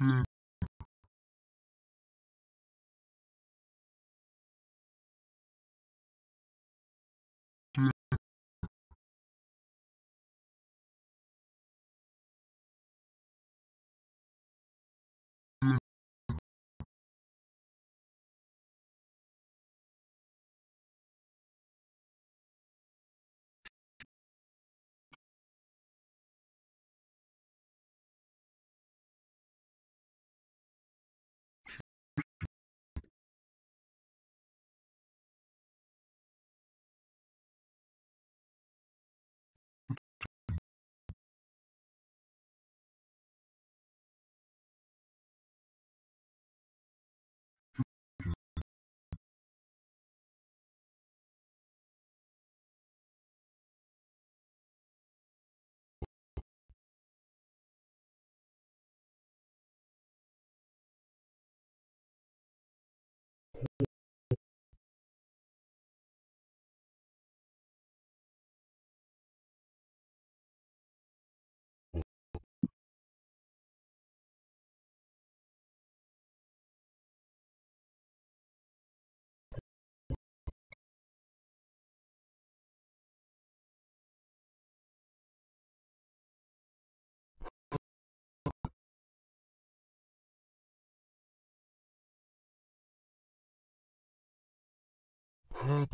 S2: scissors, Pepper.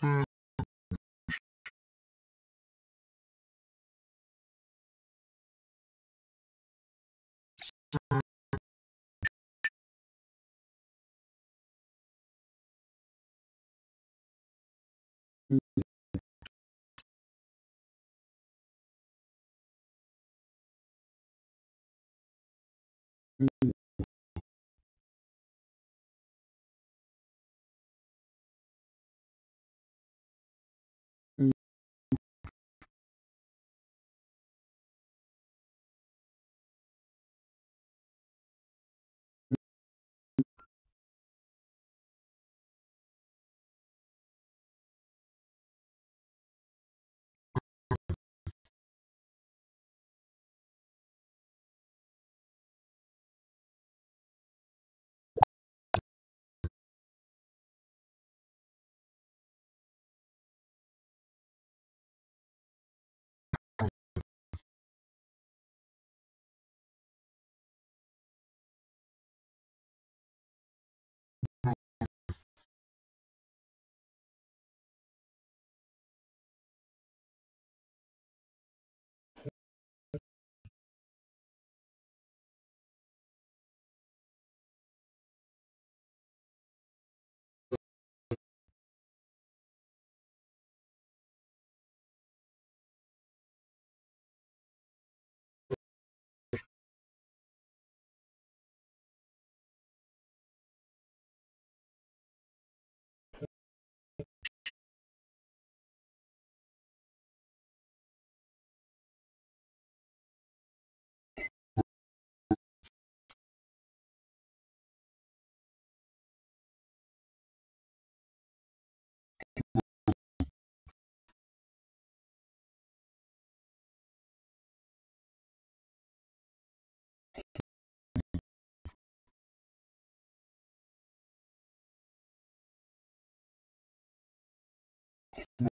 S2: sevmiş. Mm-hmm. Mm-hmm.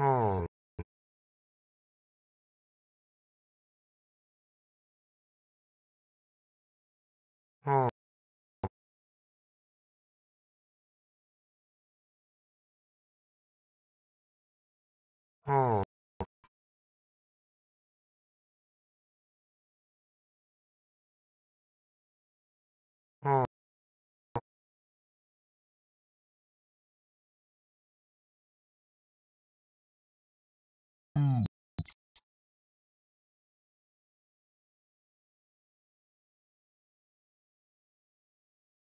S2: Hard, hard, hard, mm,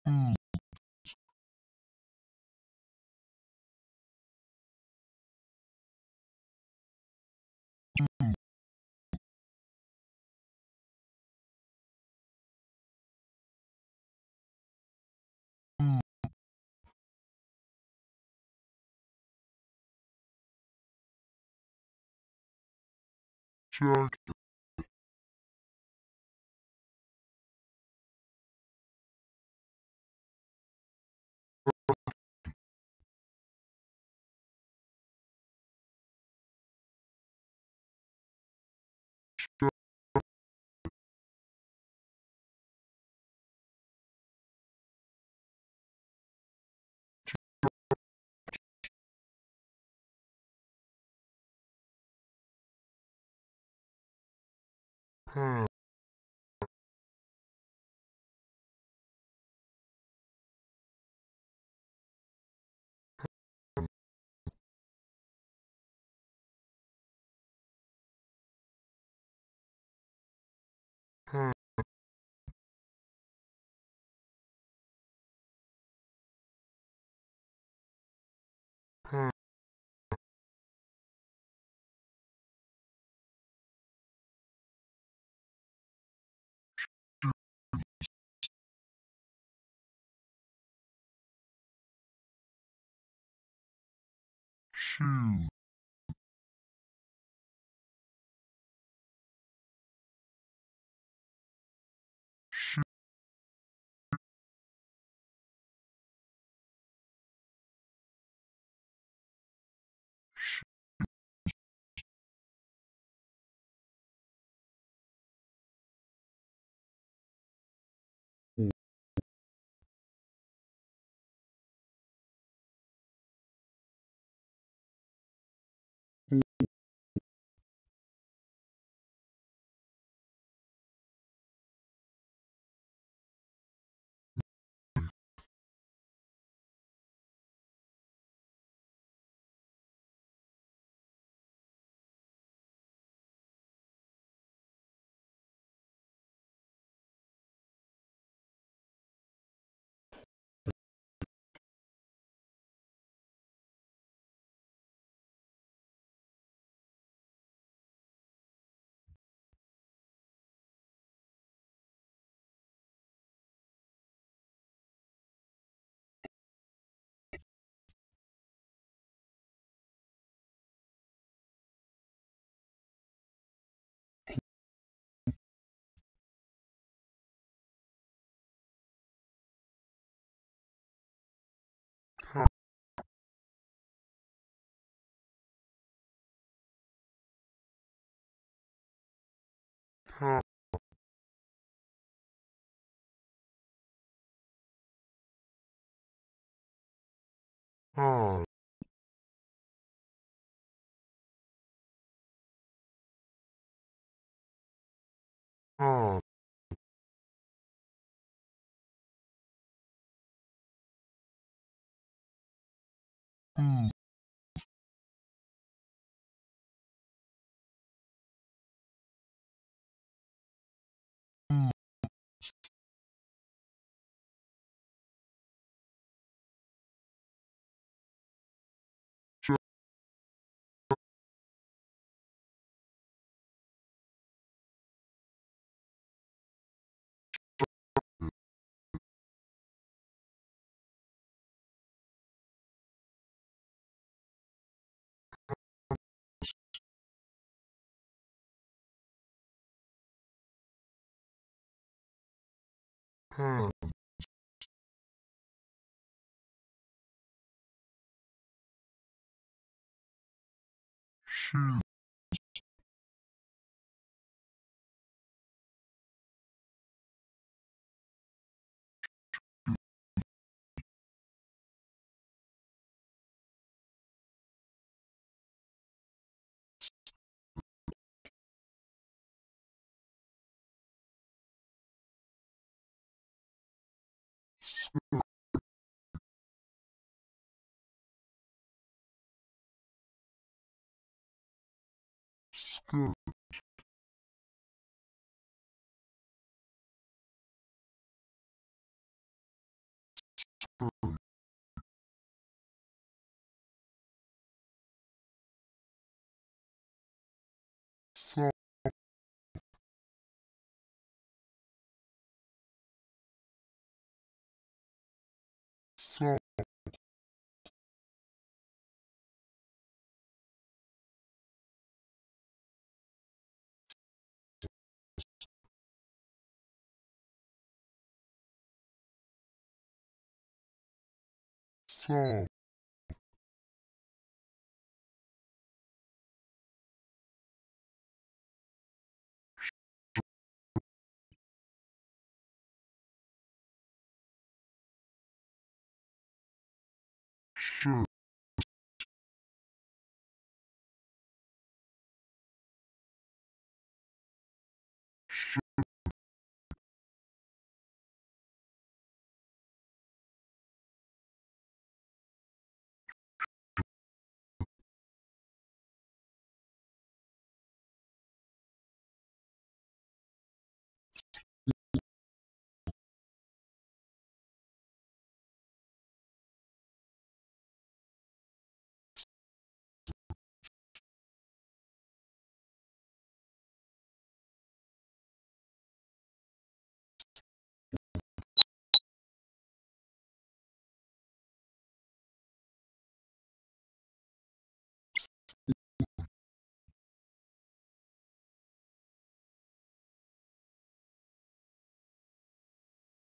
S2: mm, mm, mm, jacket, hand, shoe, hard, hard, Hmm. shoe, skirt, skirt, そう。そう。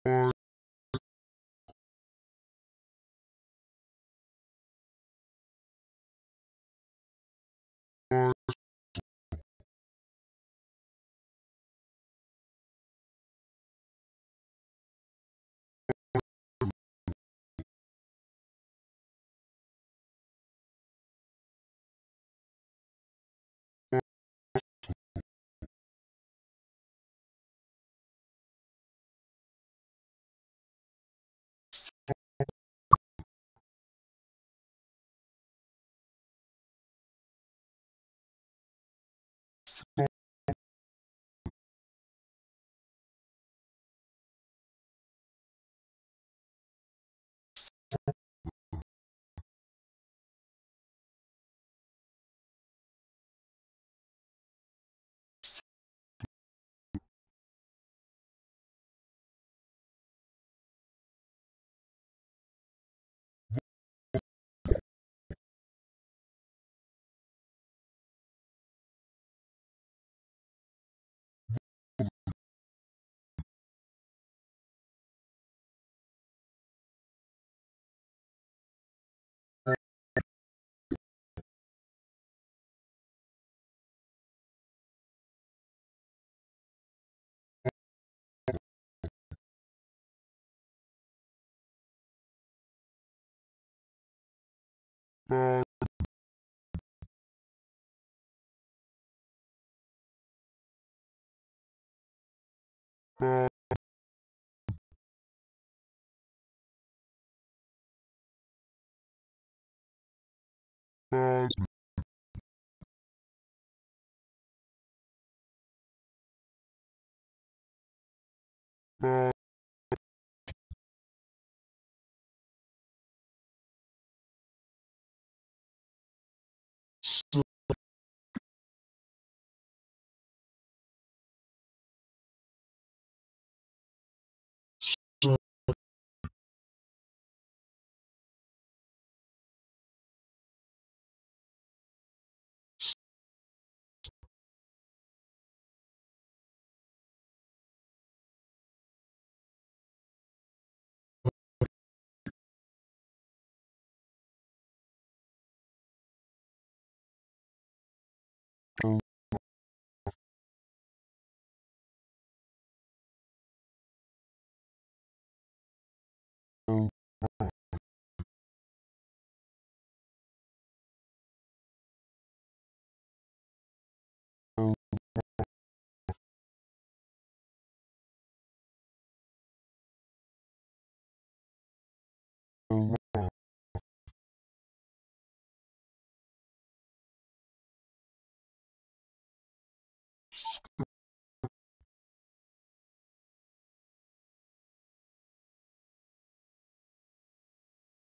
S2: one 嗯。嗯。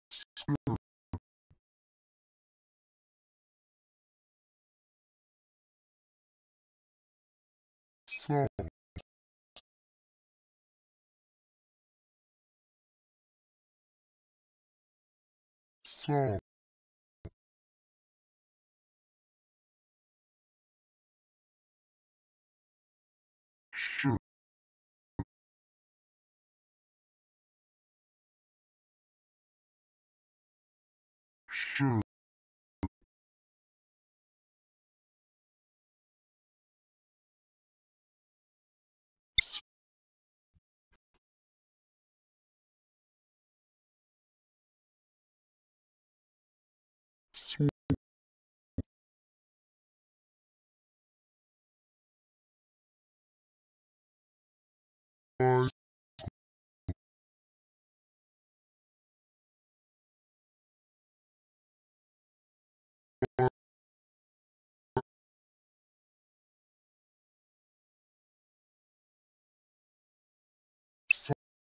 S2: So so so shoe Bye.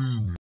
S2: dreaming,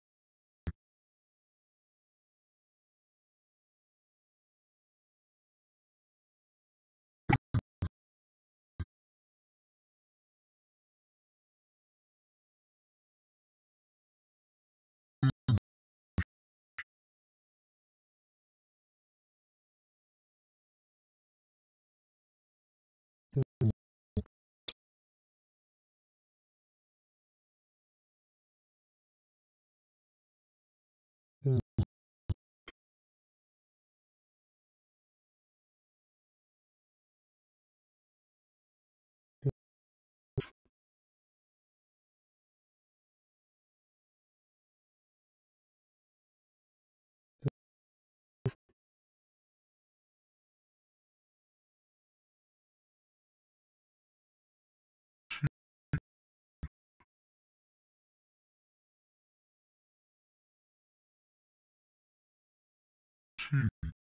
S2: ow,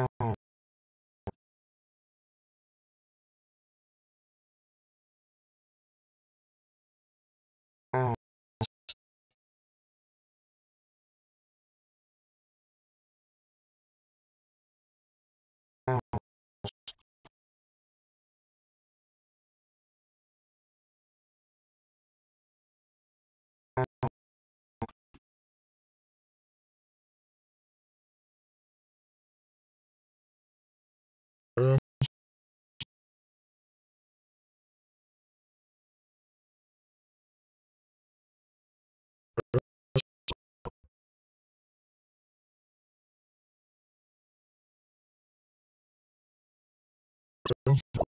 S2: ow, ow, ow,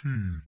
S2: tea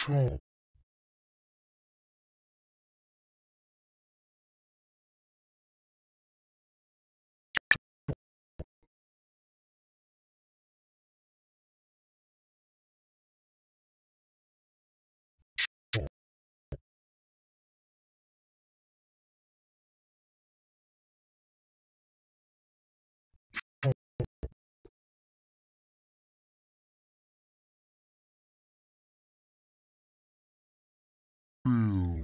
S2: shop bill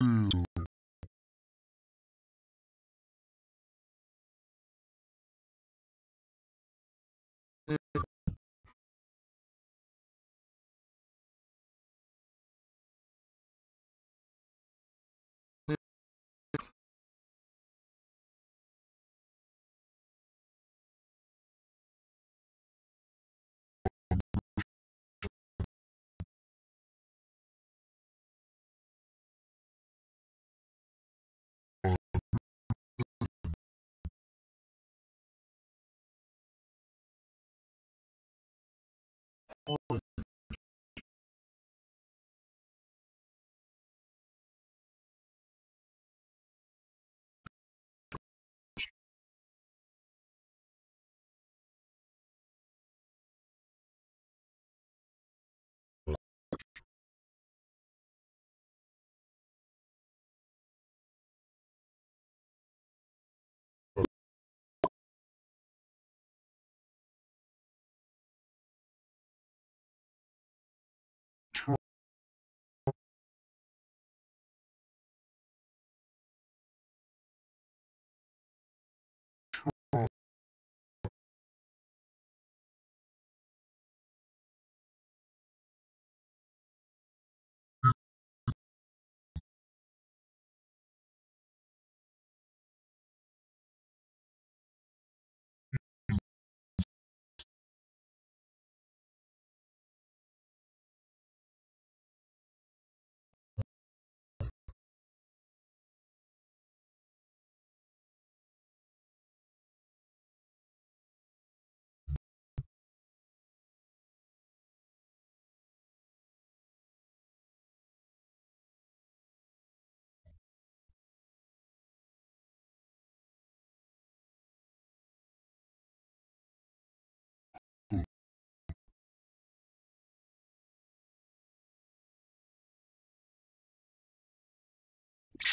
S2: bill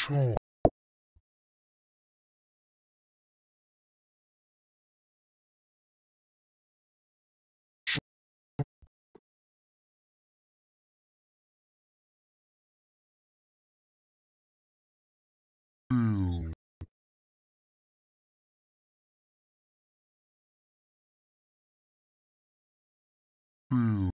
S2: shop bill bill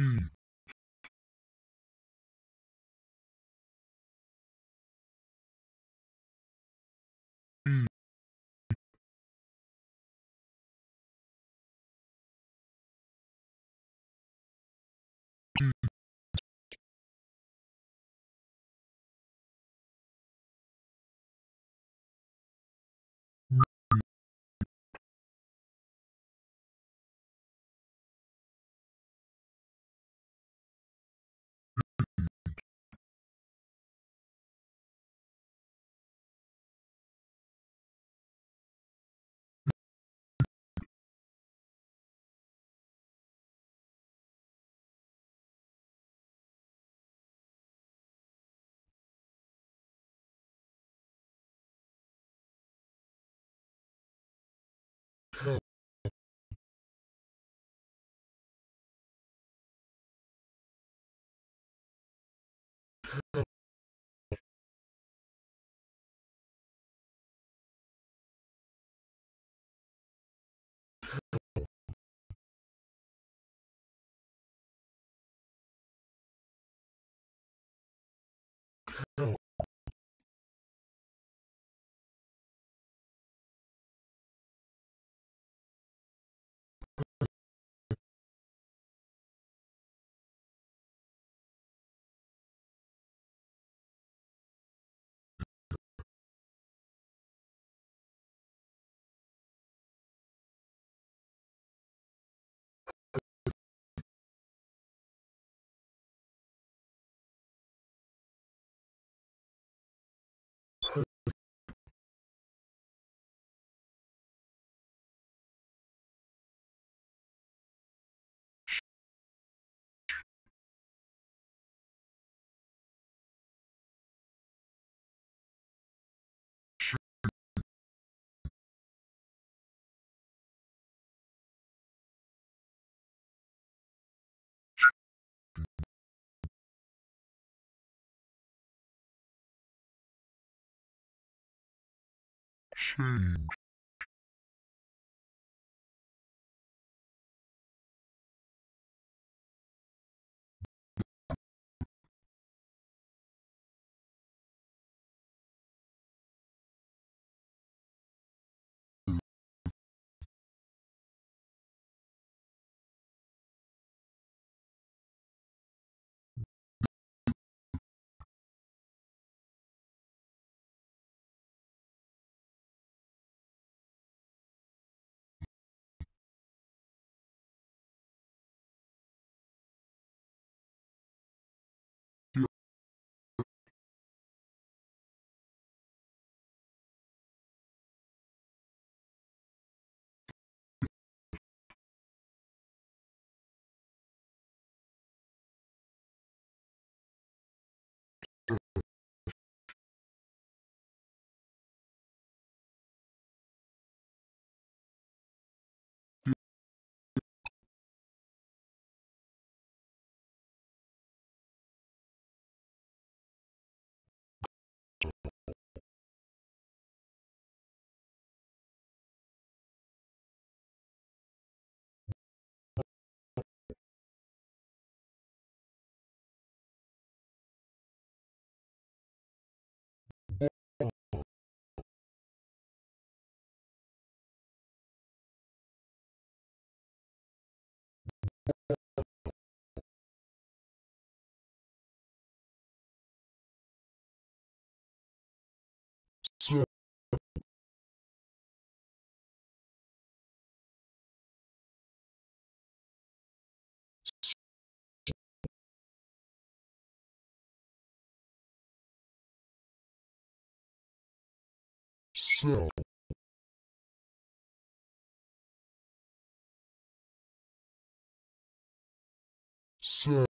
S2: Mm. Change cell cell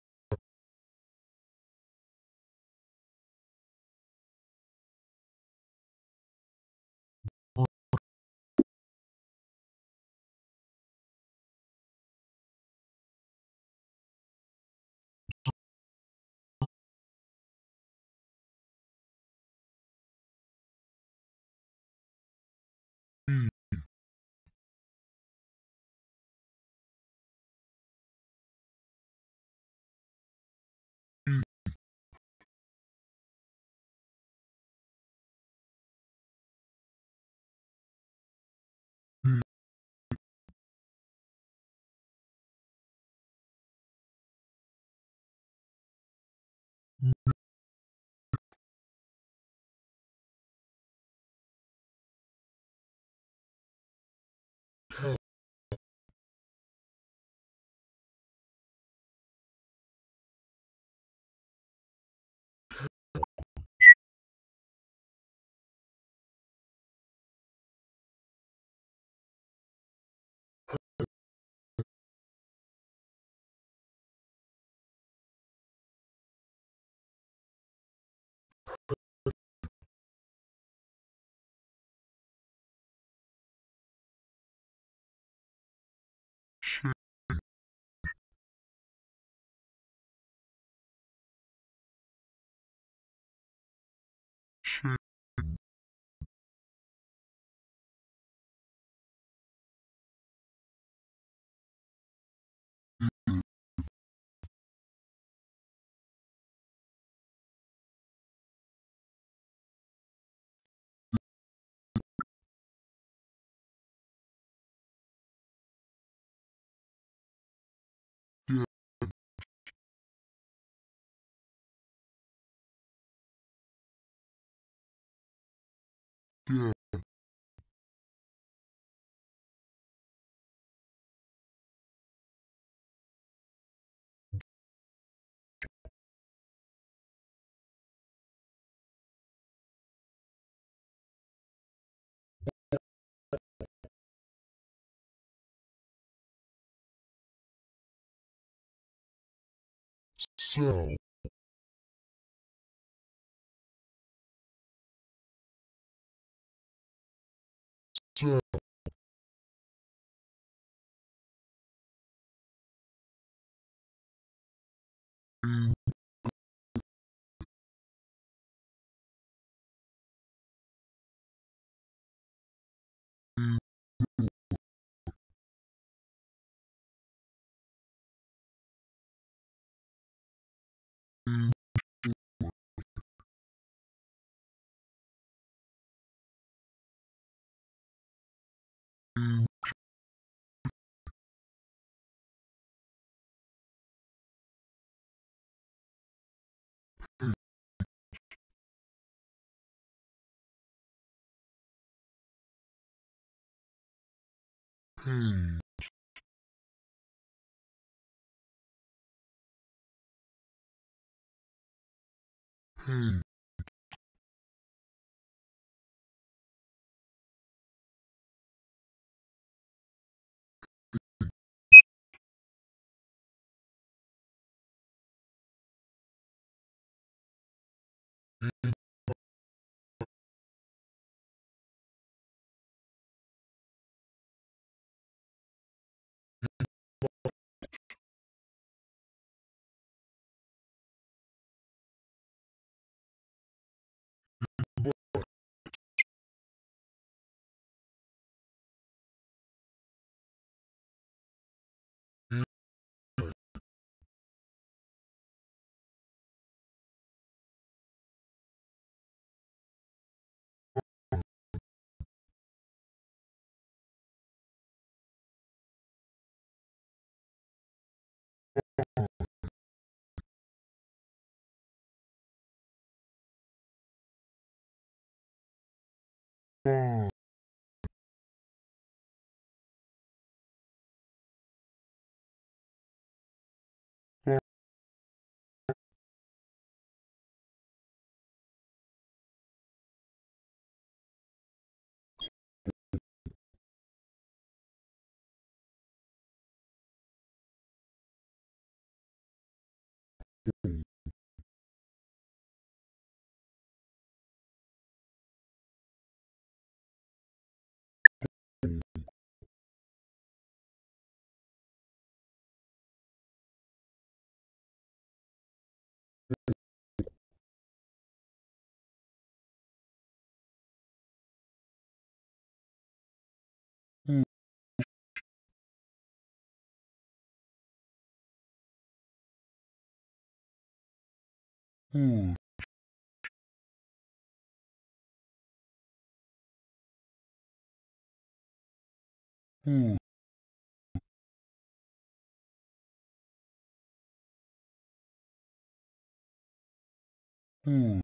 S2: change yeah cell pain pain bond who who who pain,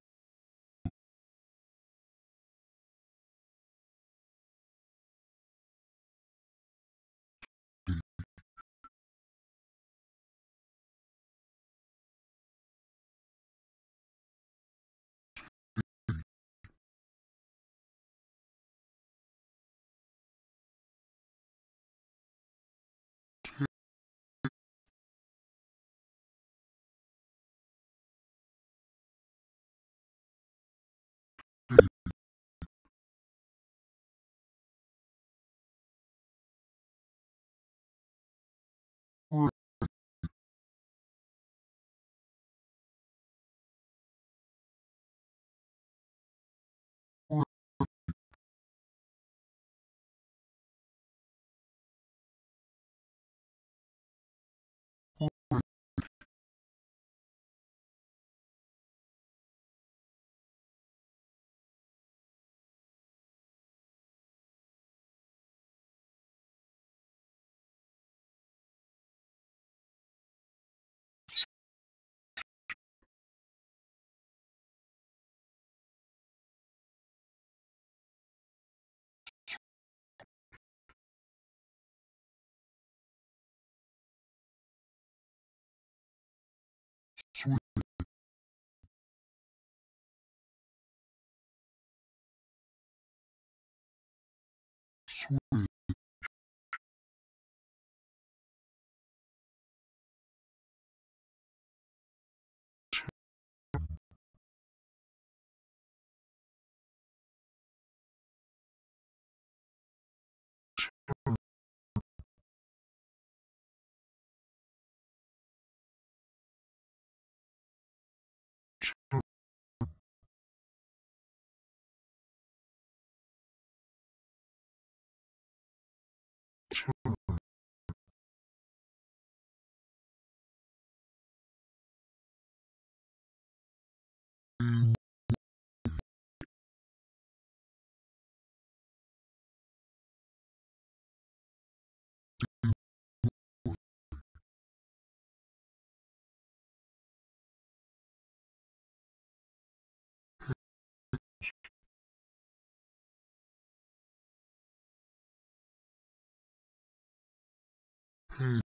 S2: who,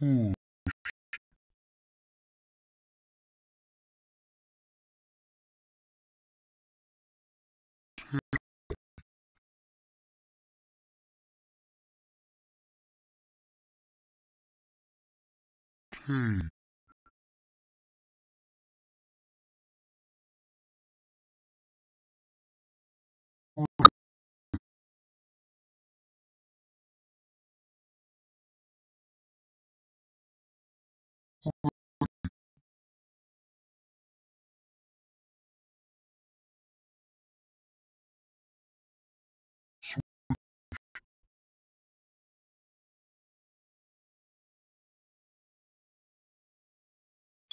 S2: who, pain,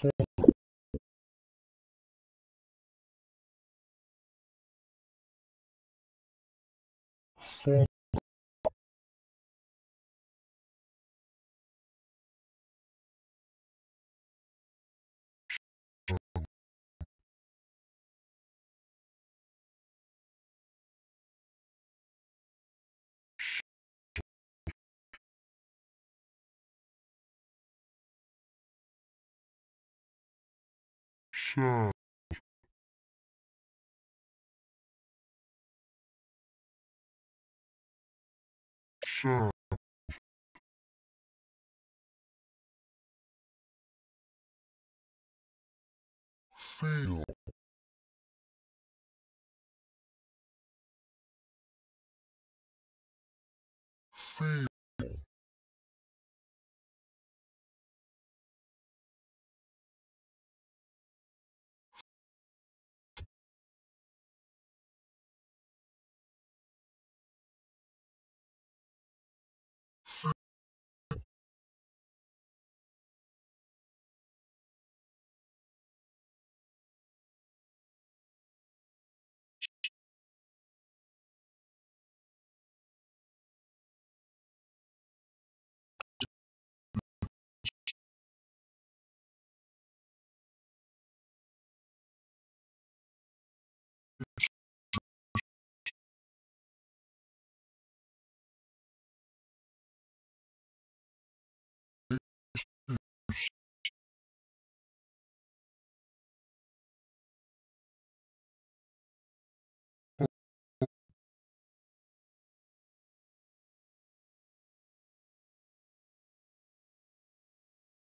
S2: cero cero shine, shine, feel, feel,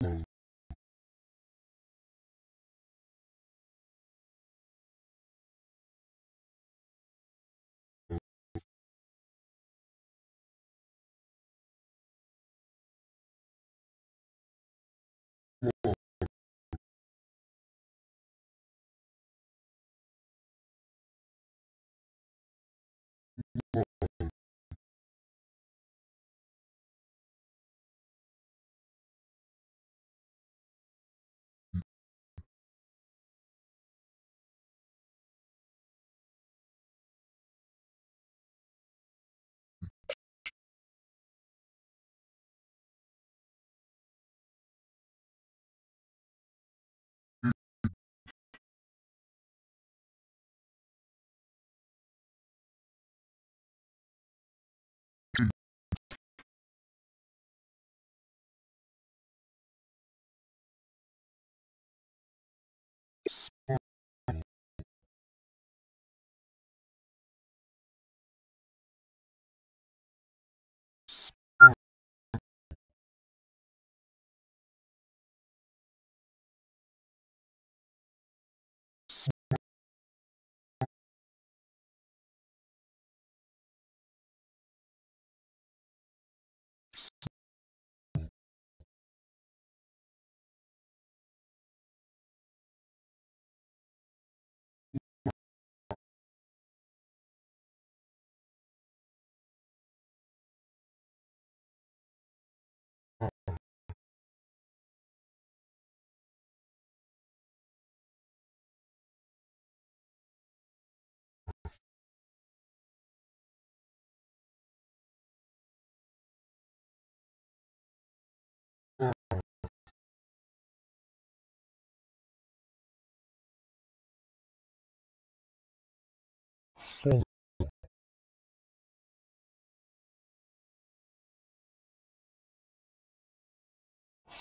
S2: 嗯。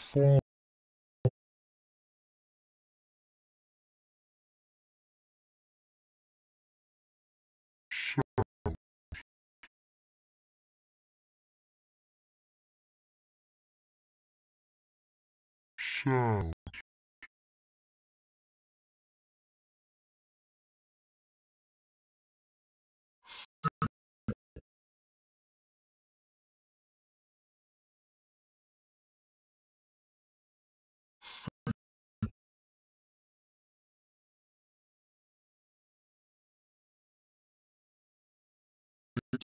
S2: Full. Shout. Smart.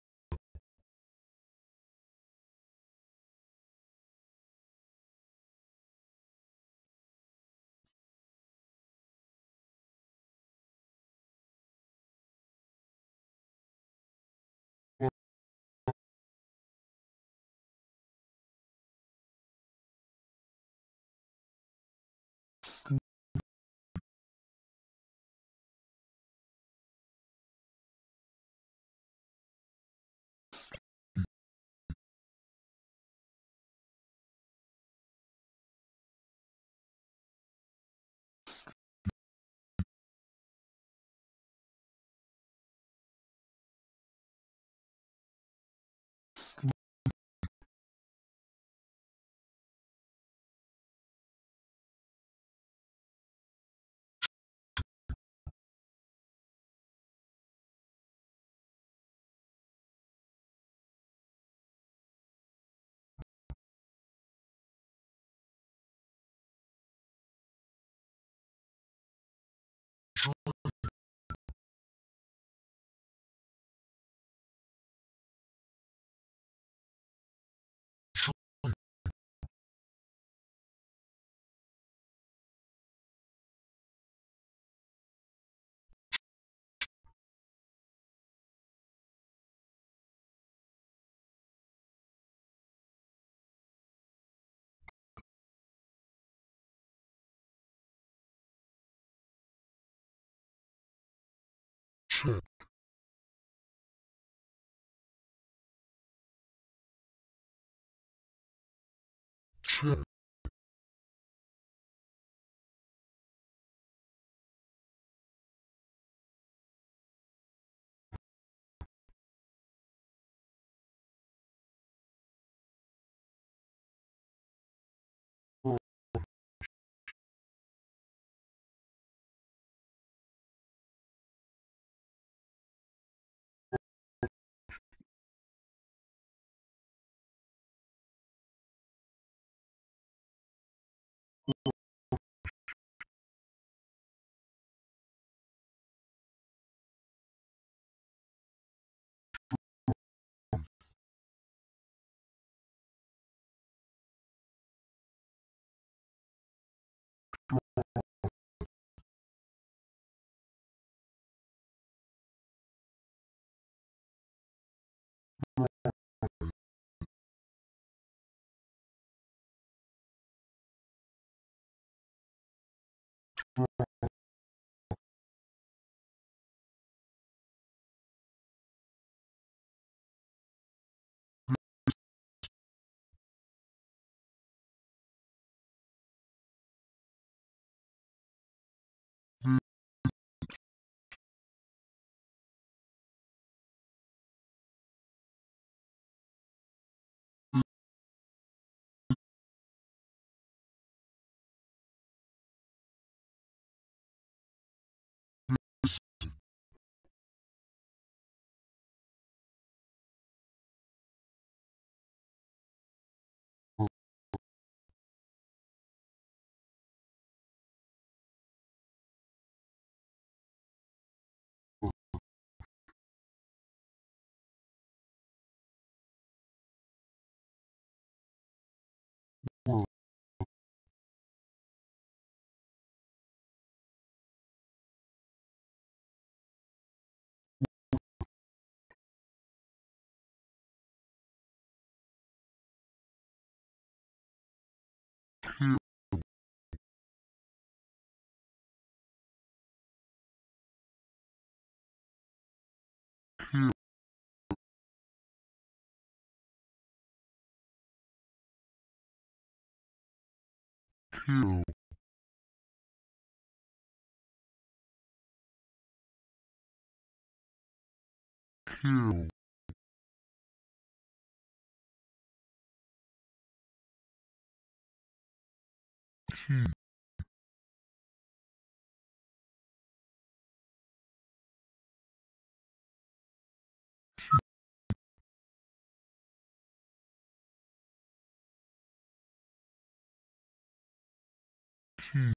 S2: 是。是。Kill, kill, kill, key, key,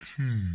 S2: key,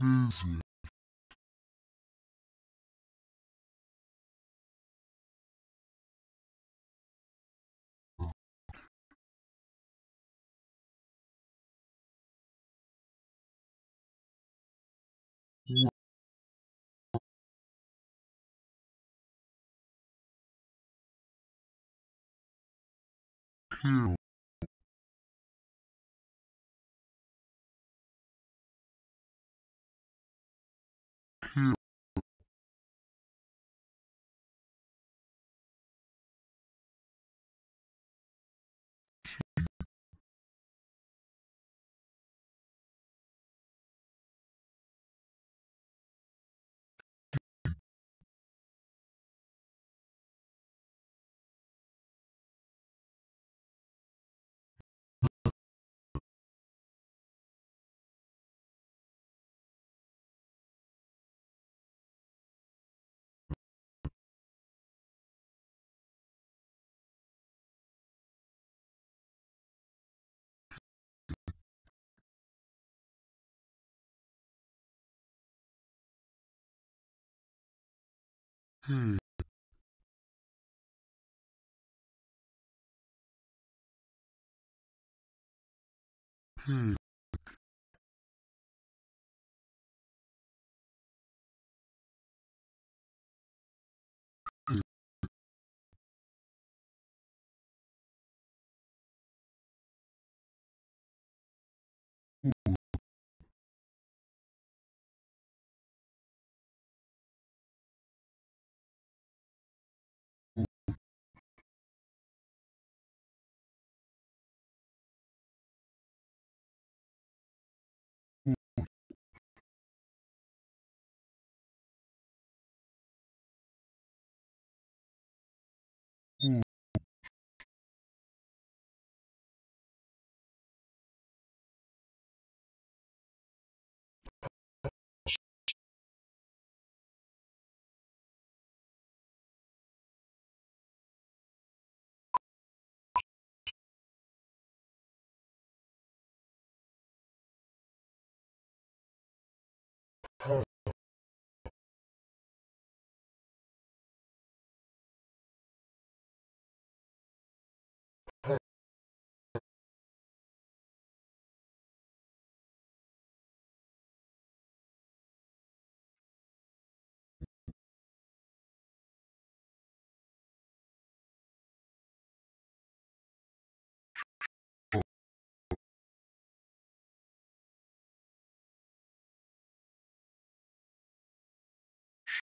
S2: visit kill hey hey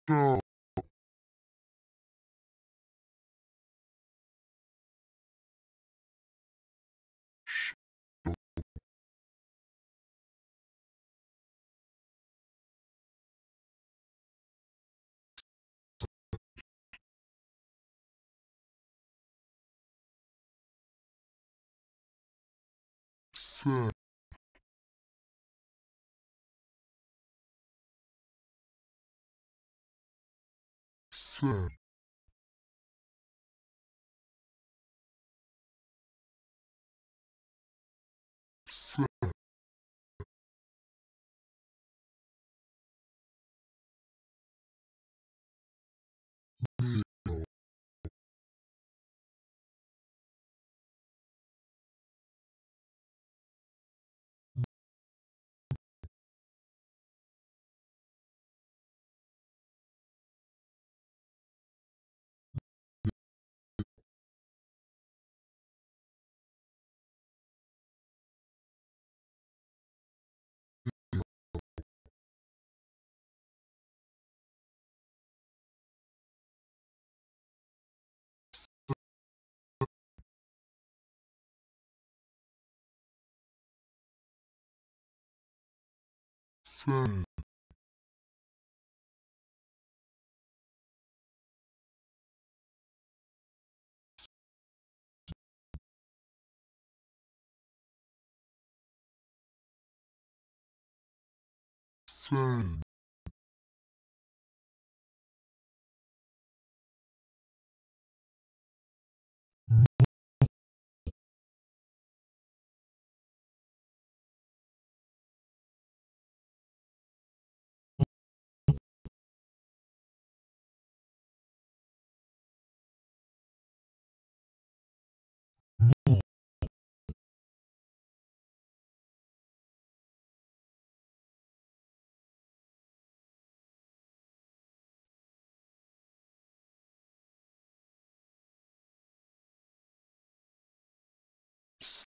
S2: show set set set same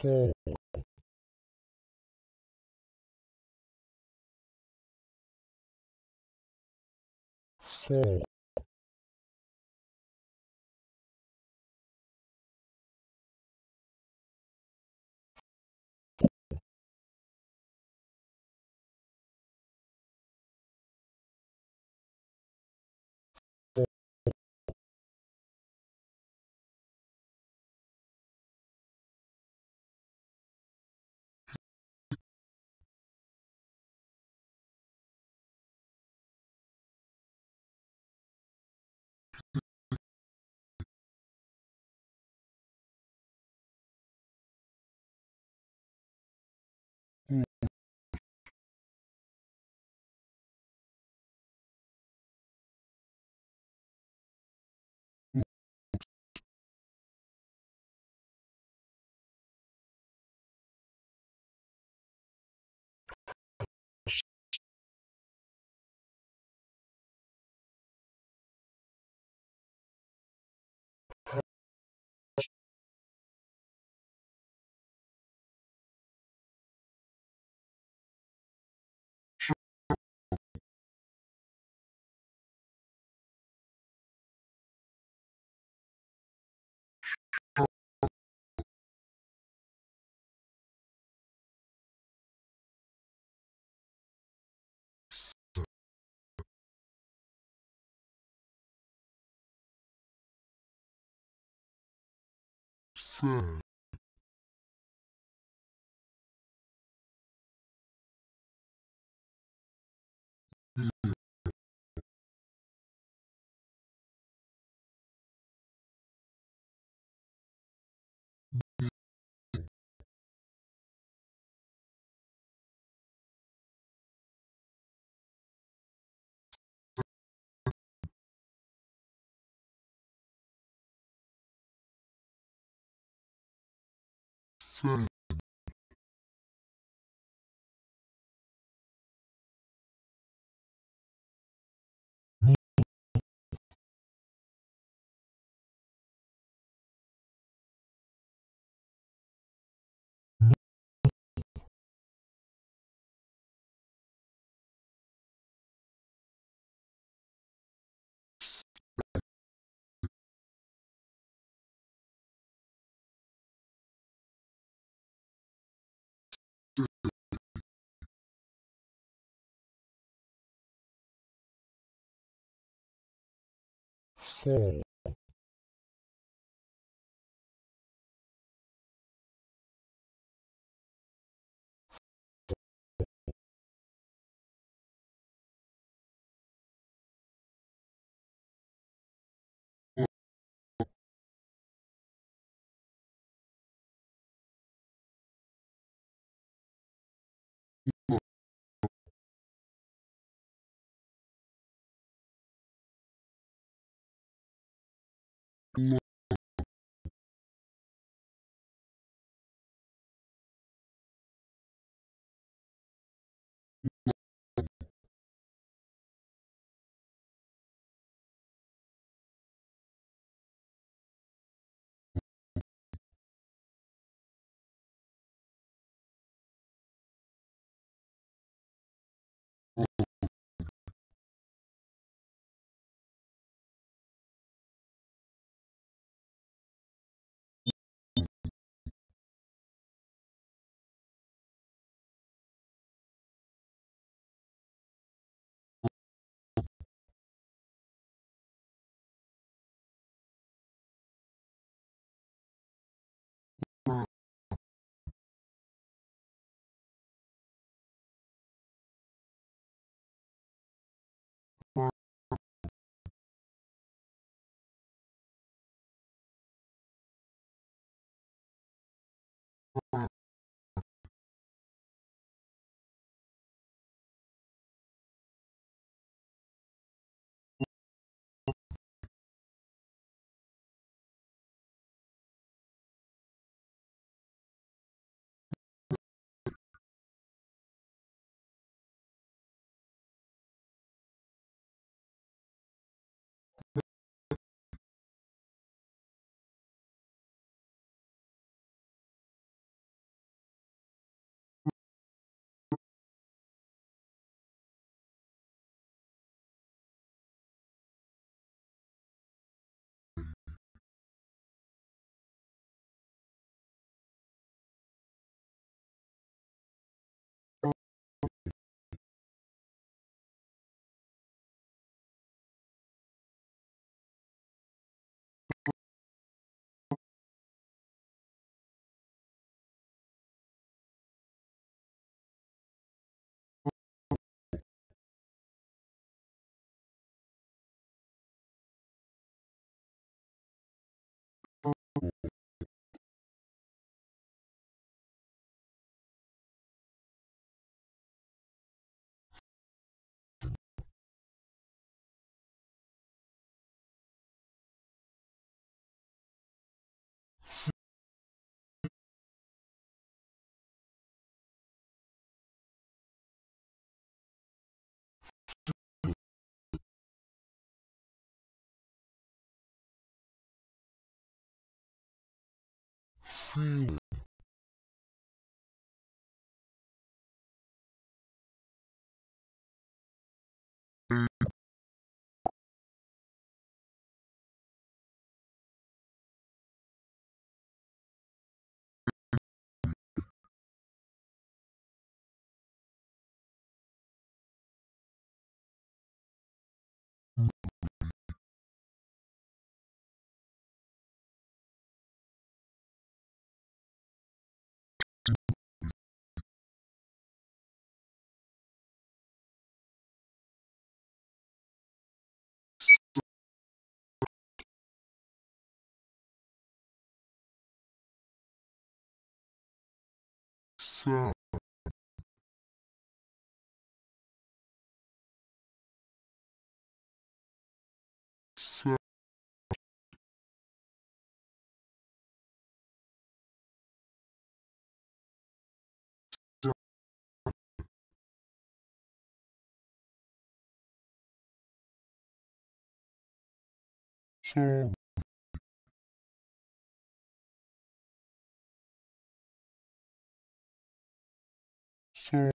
S2: soul. Soul. Sad sad fall feeling, sound, sorry,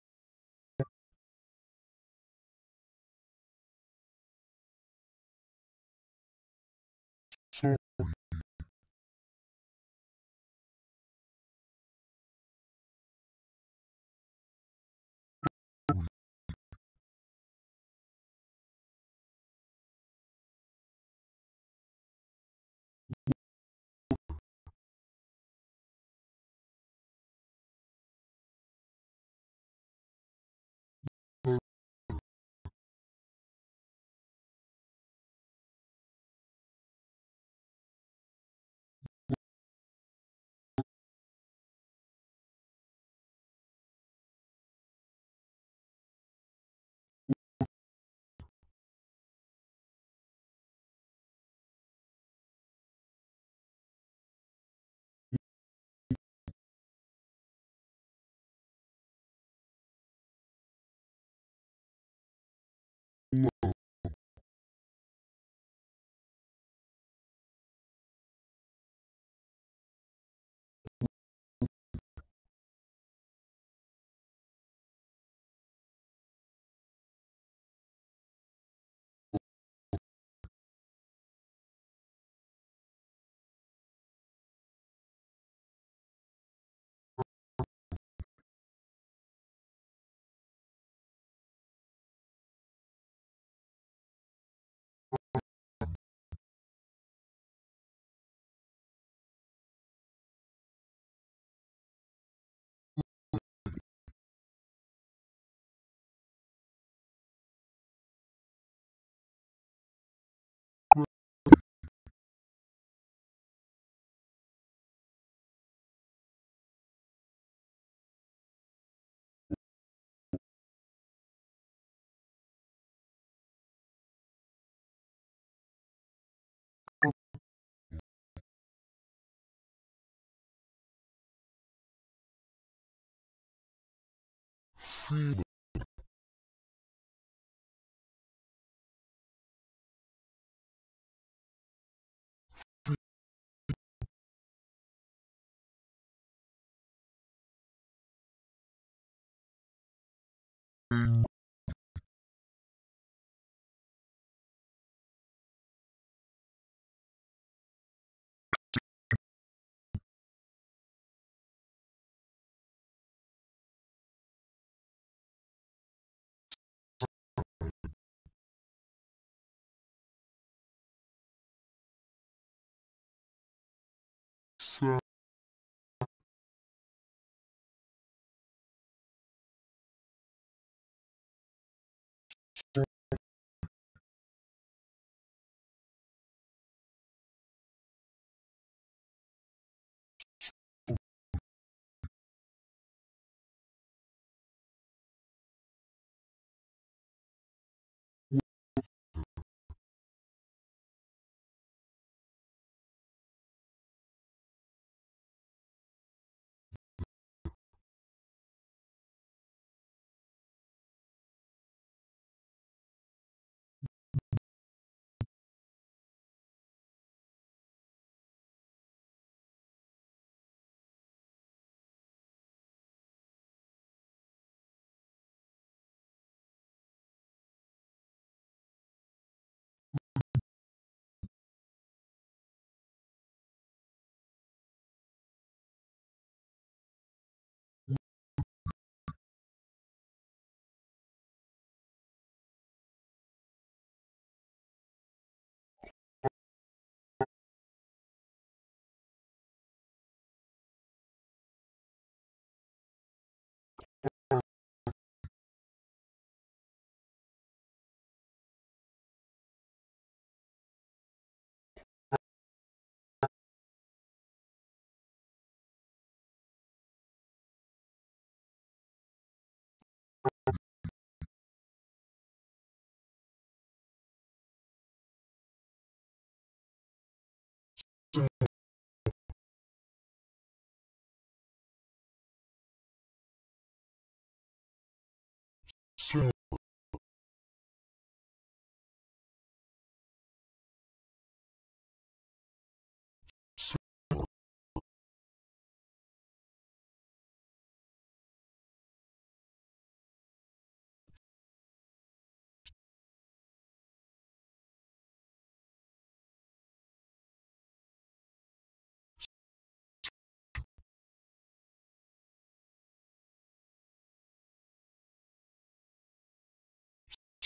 S2: feeling,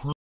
S2: 爱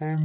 S2: Um,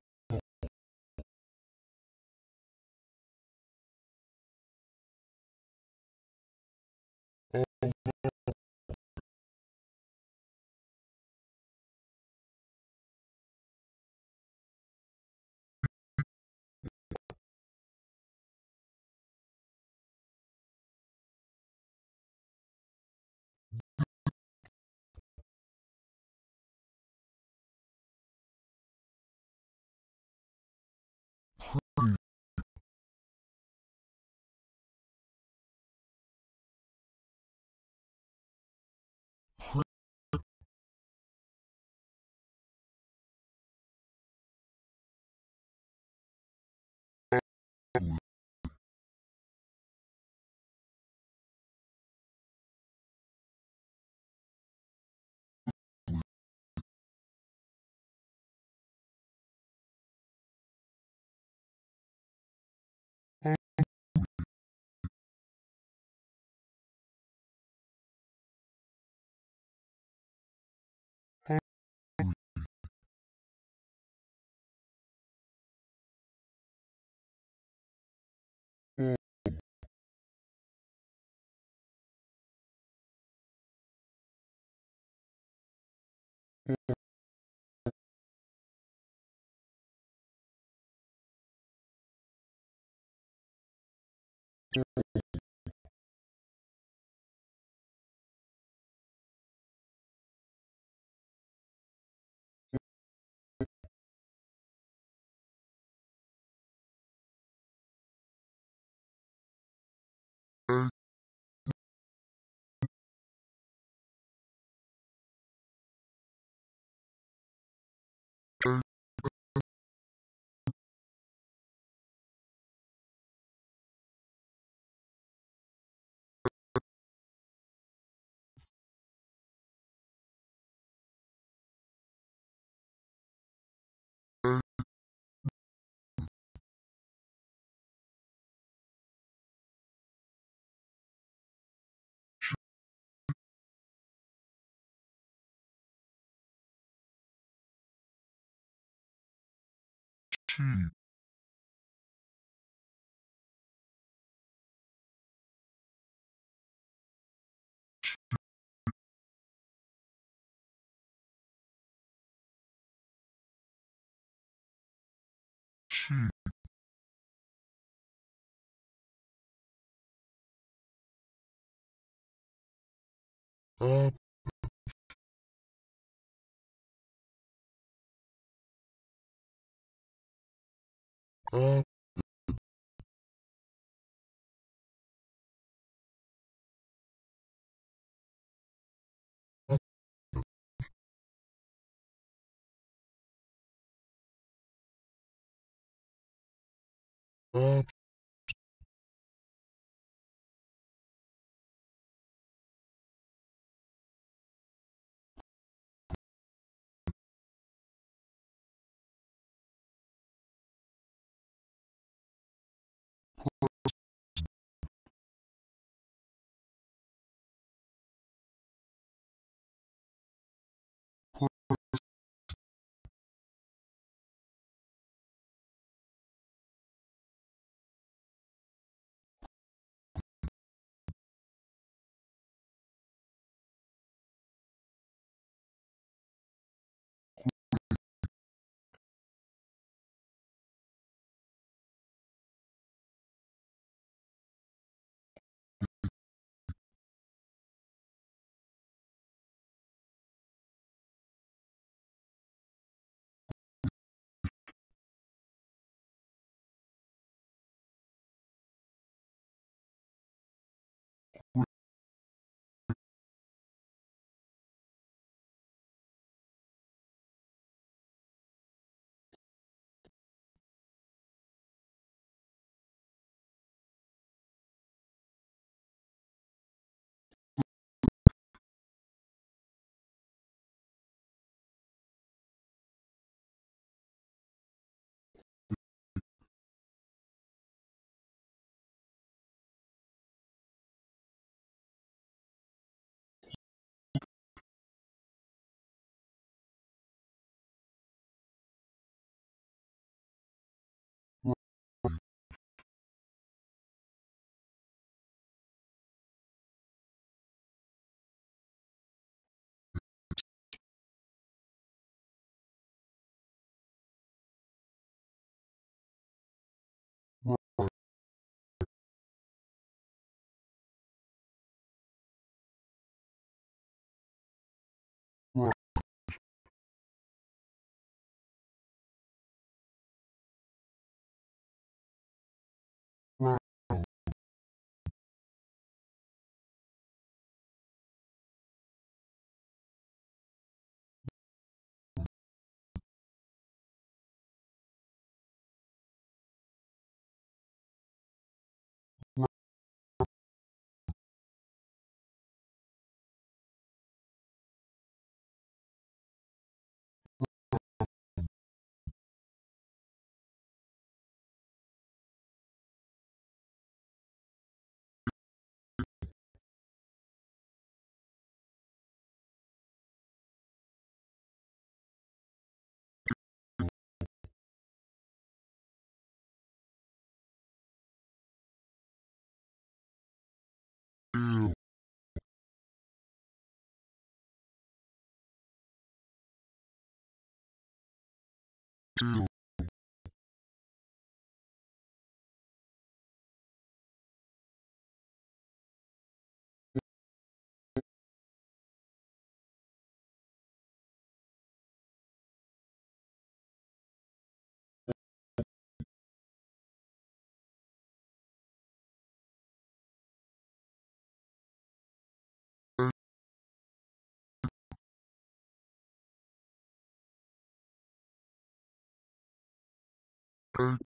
S2: 爱 sheep. Up. Up deal, eight,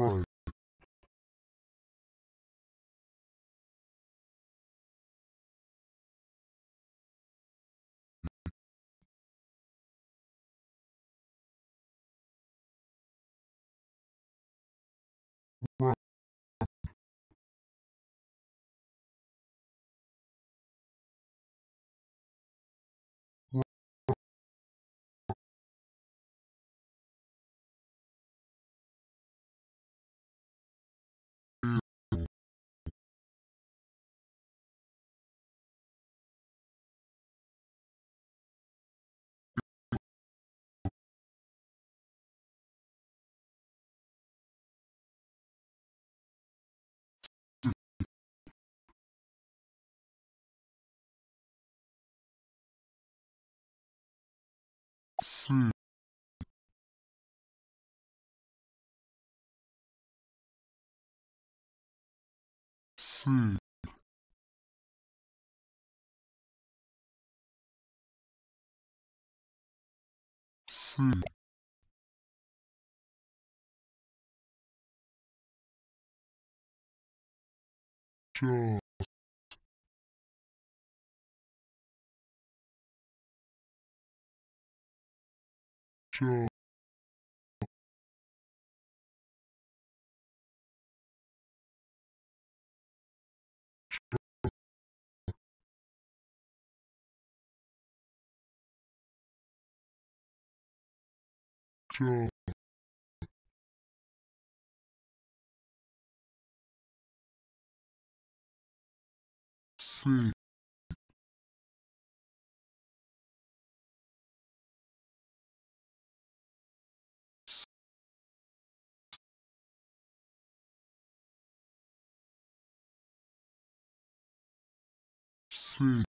S2: Right. Sir. Sir. Sir. Joe. Just, just, just, C,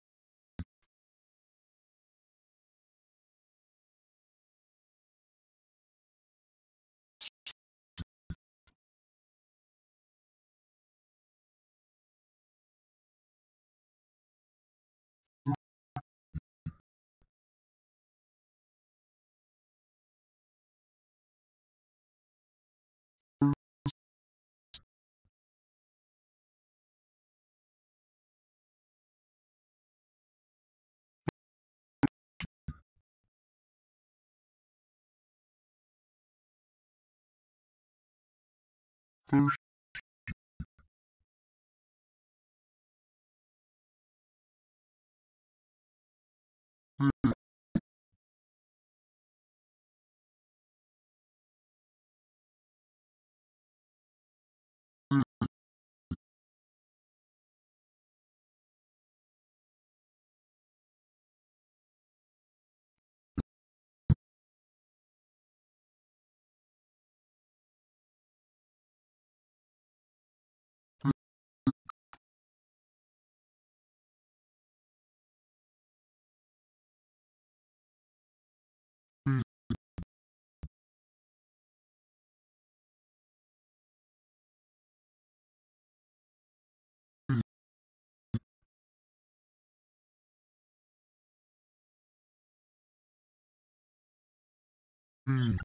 S2: C, first,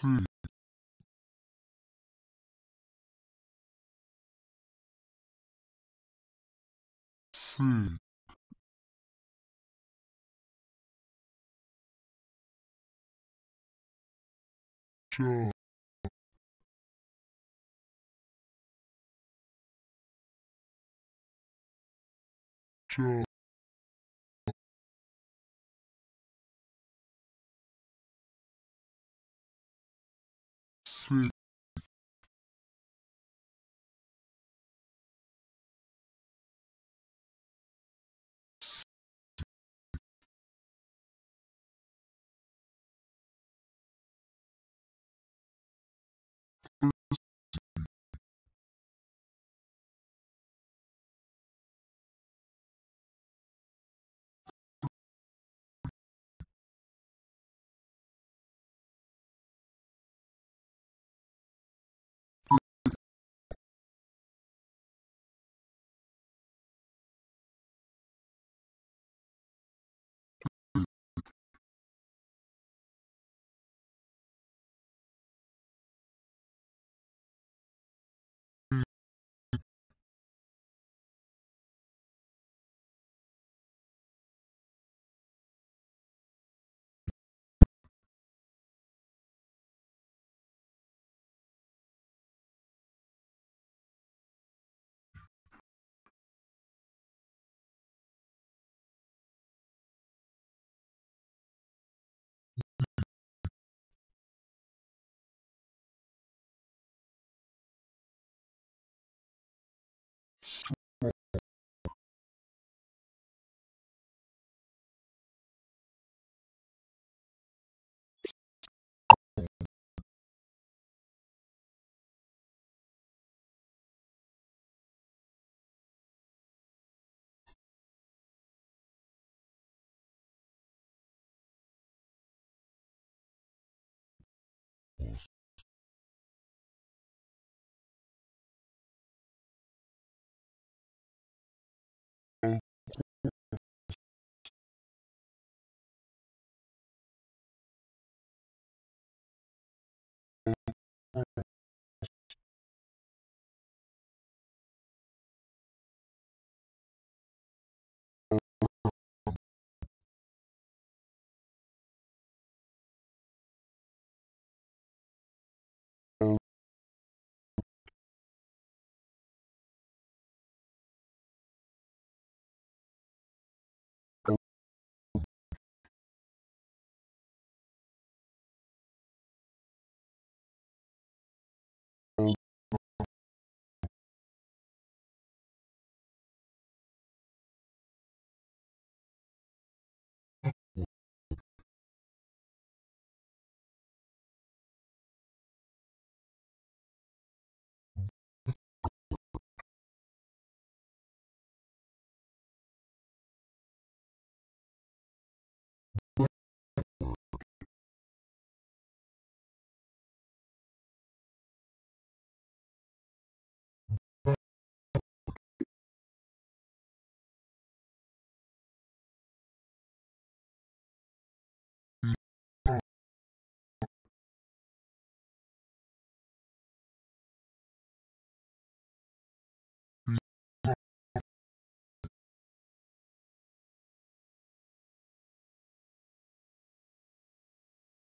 S2: Seed. Seed. Job. Job. Seed.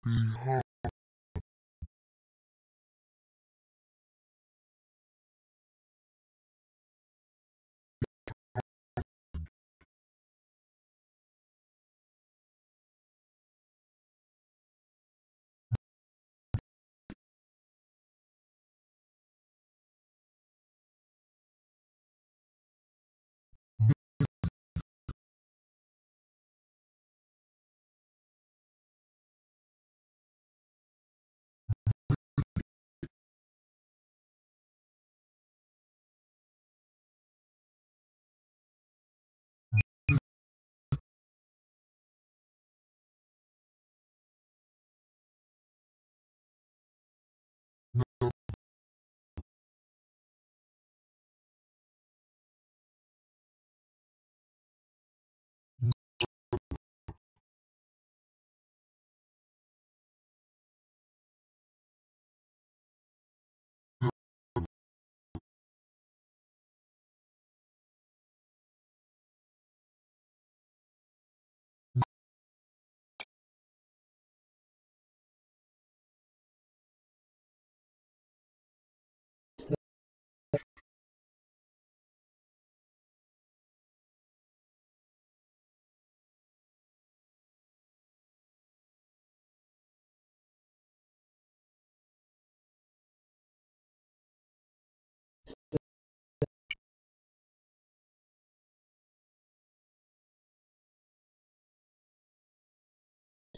S2: Be One.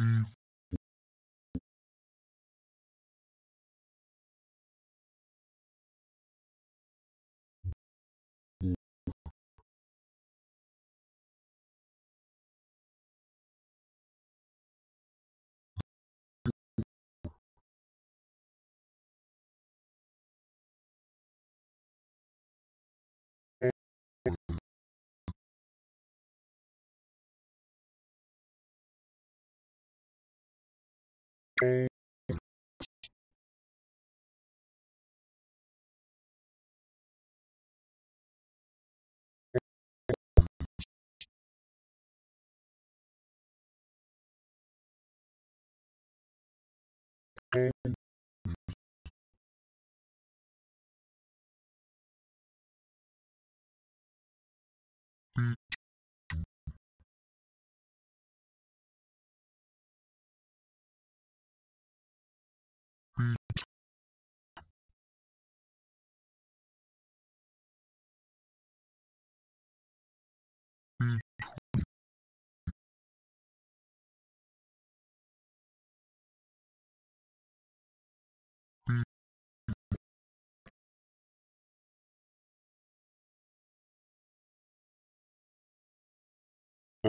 S2: Two. Thank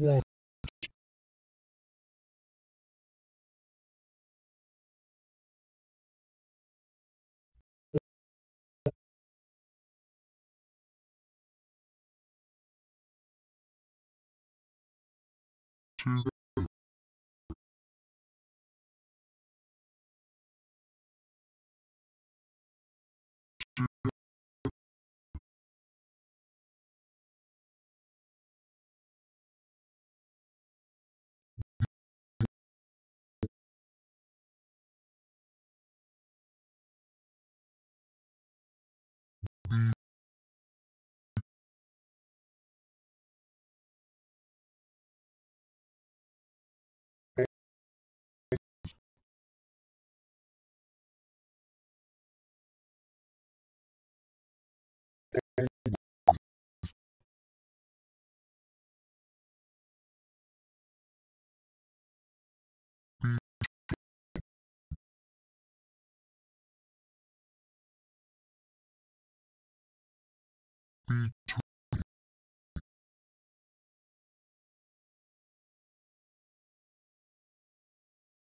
S2: B two. Beat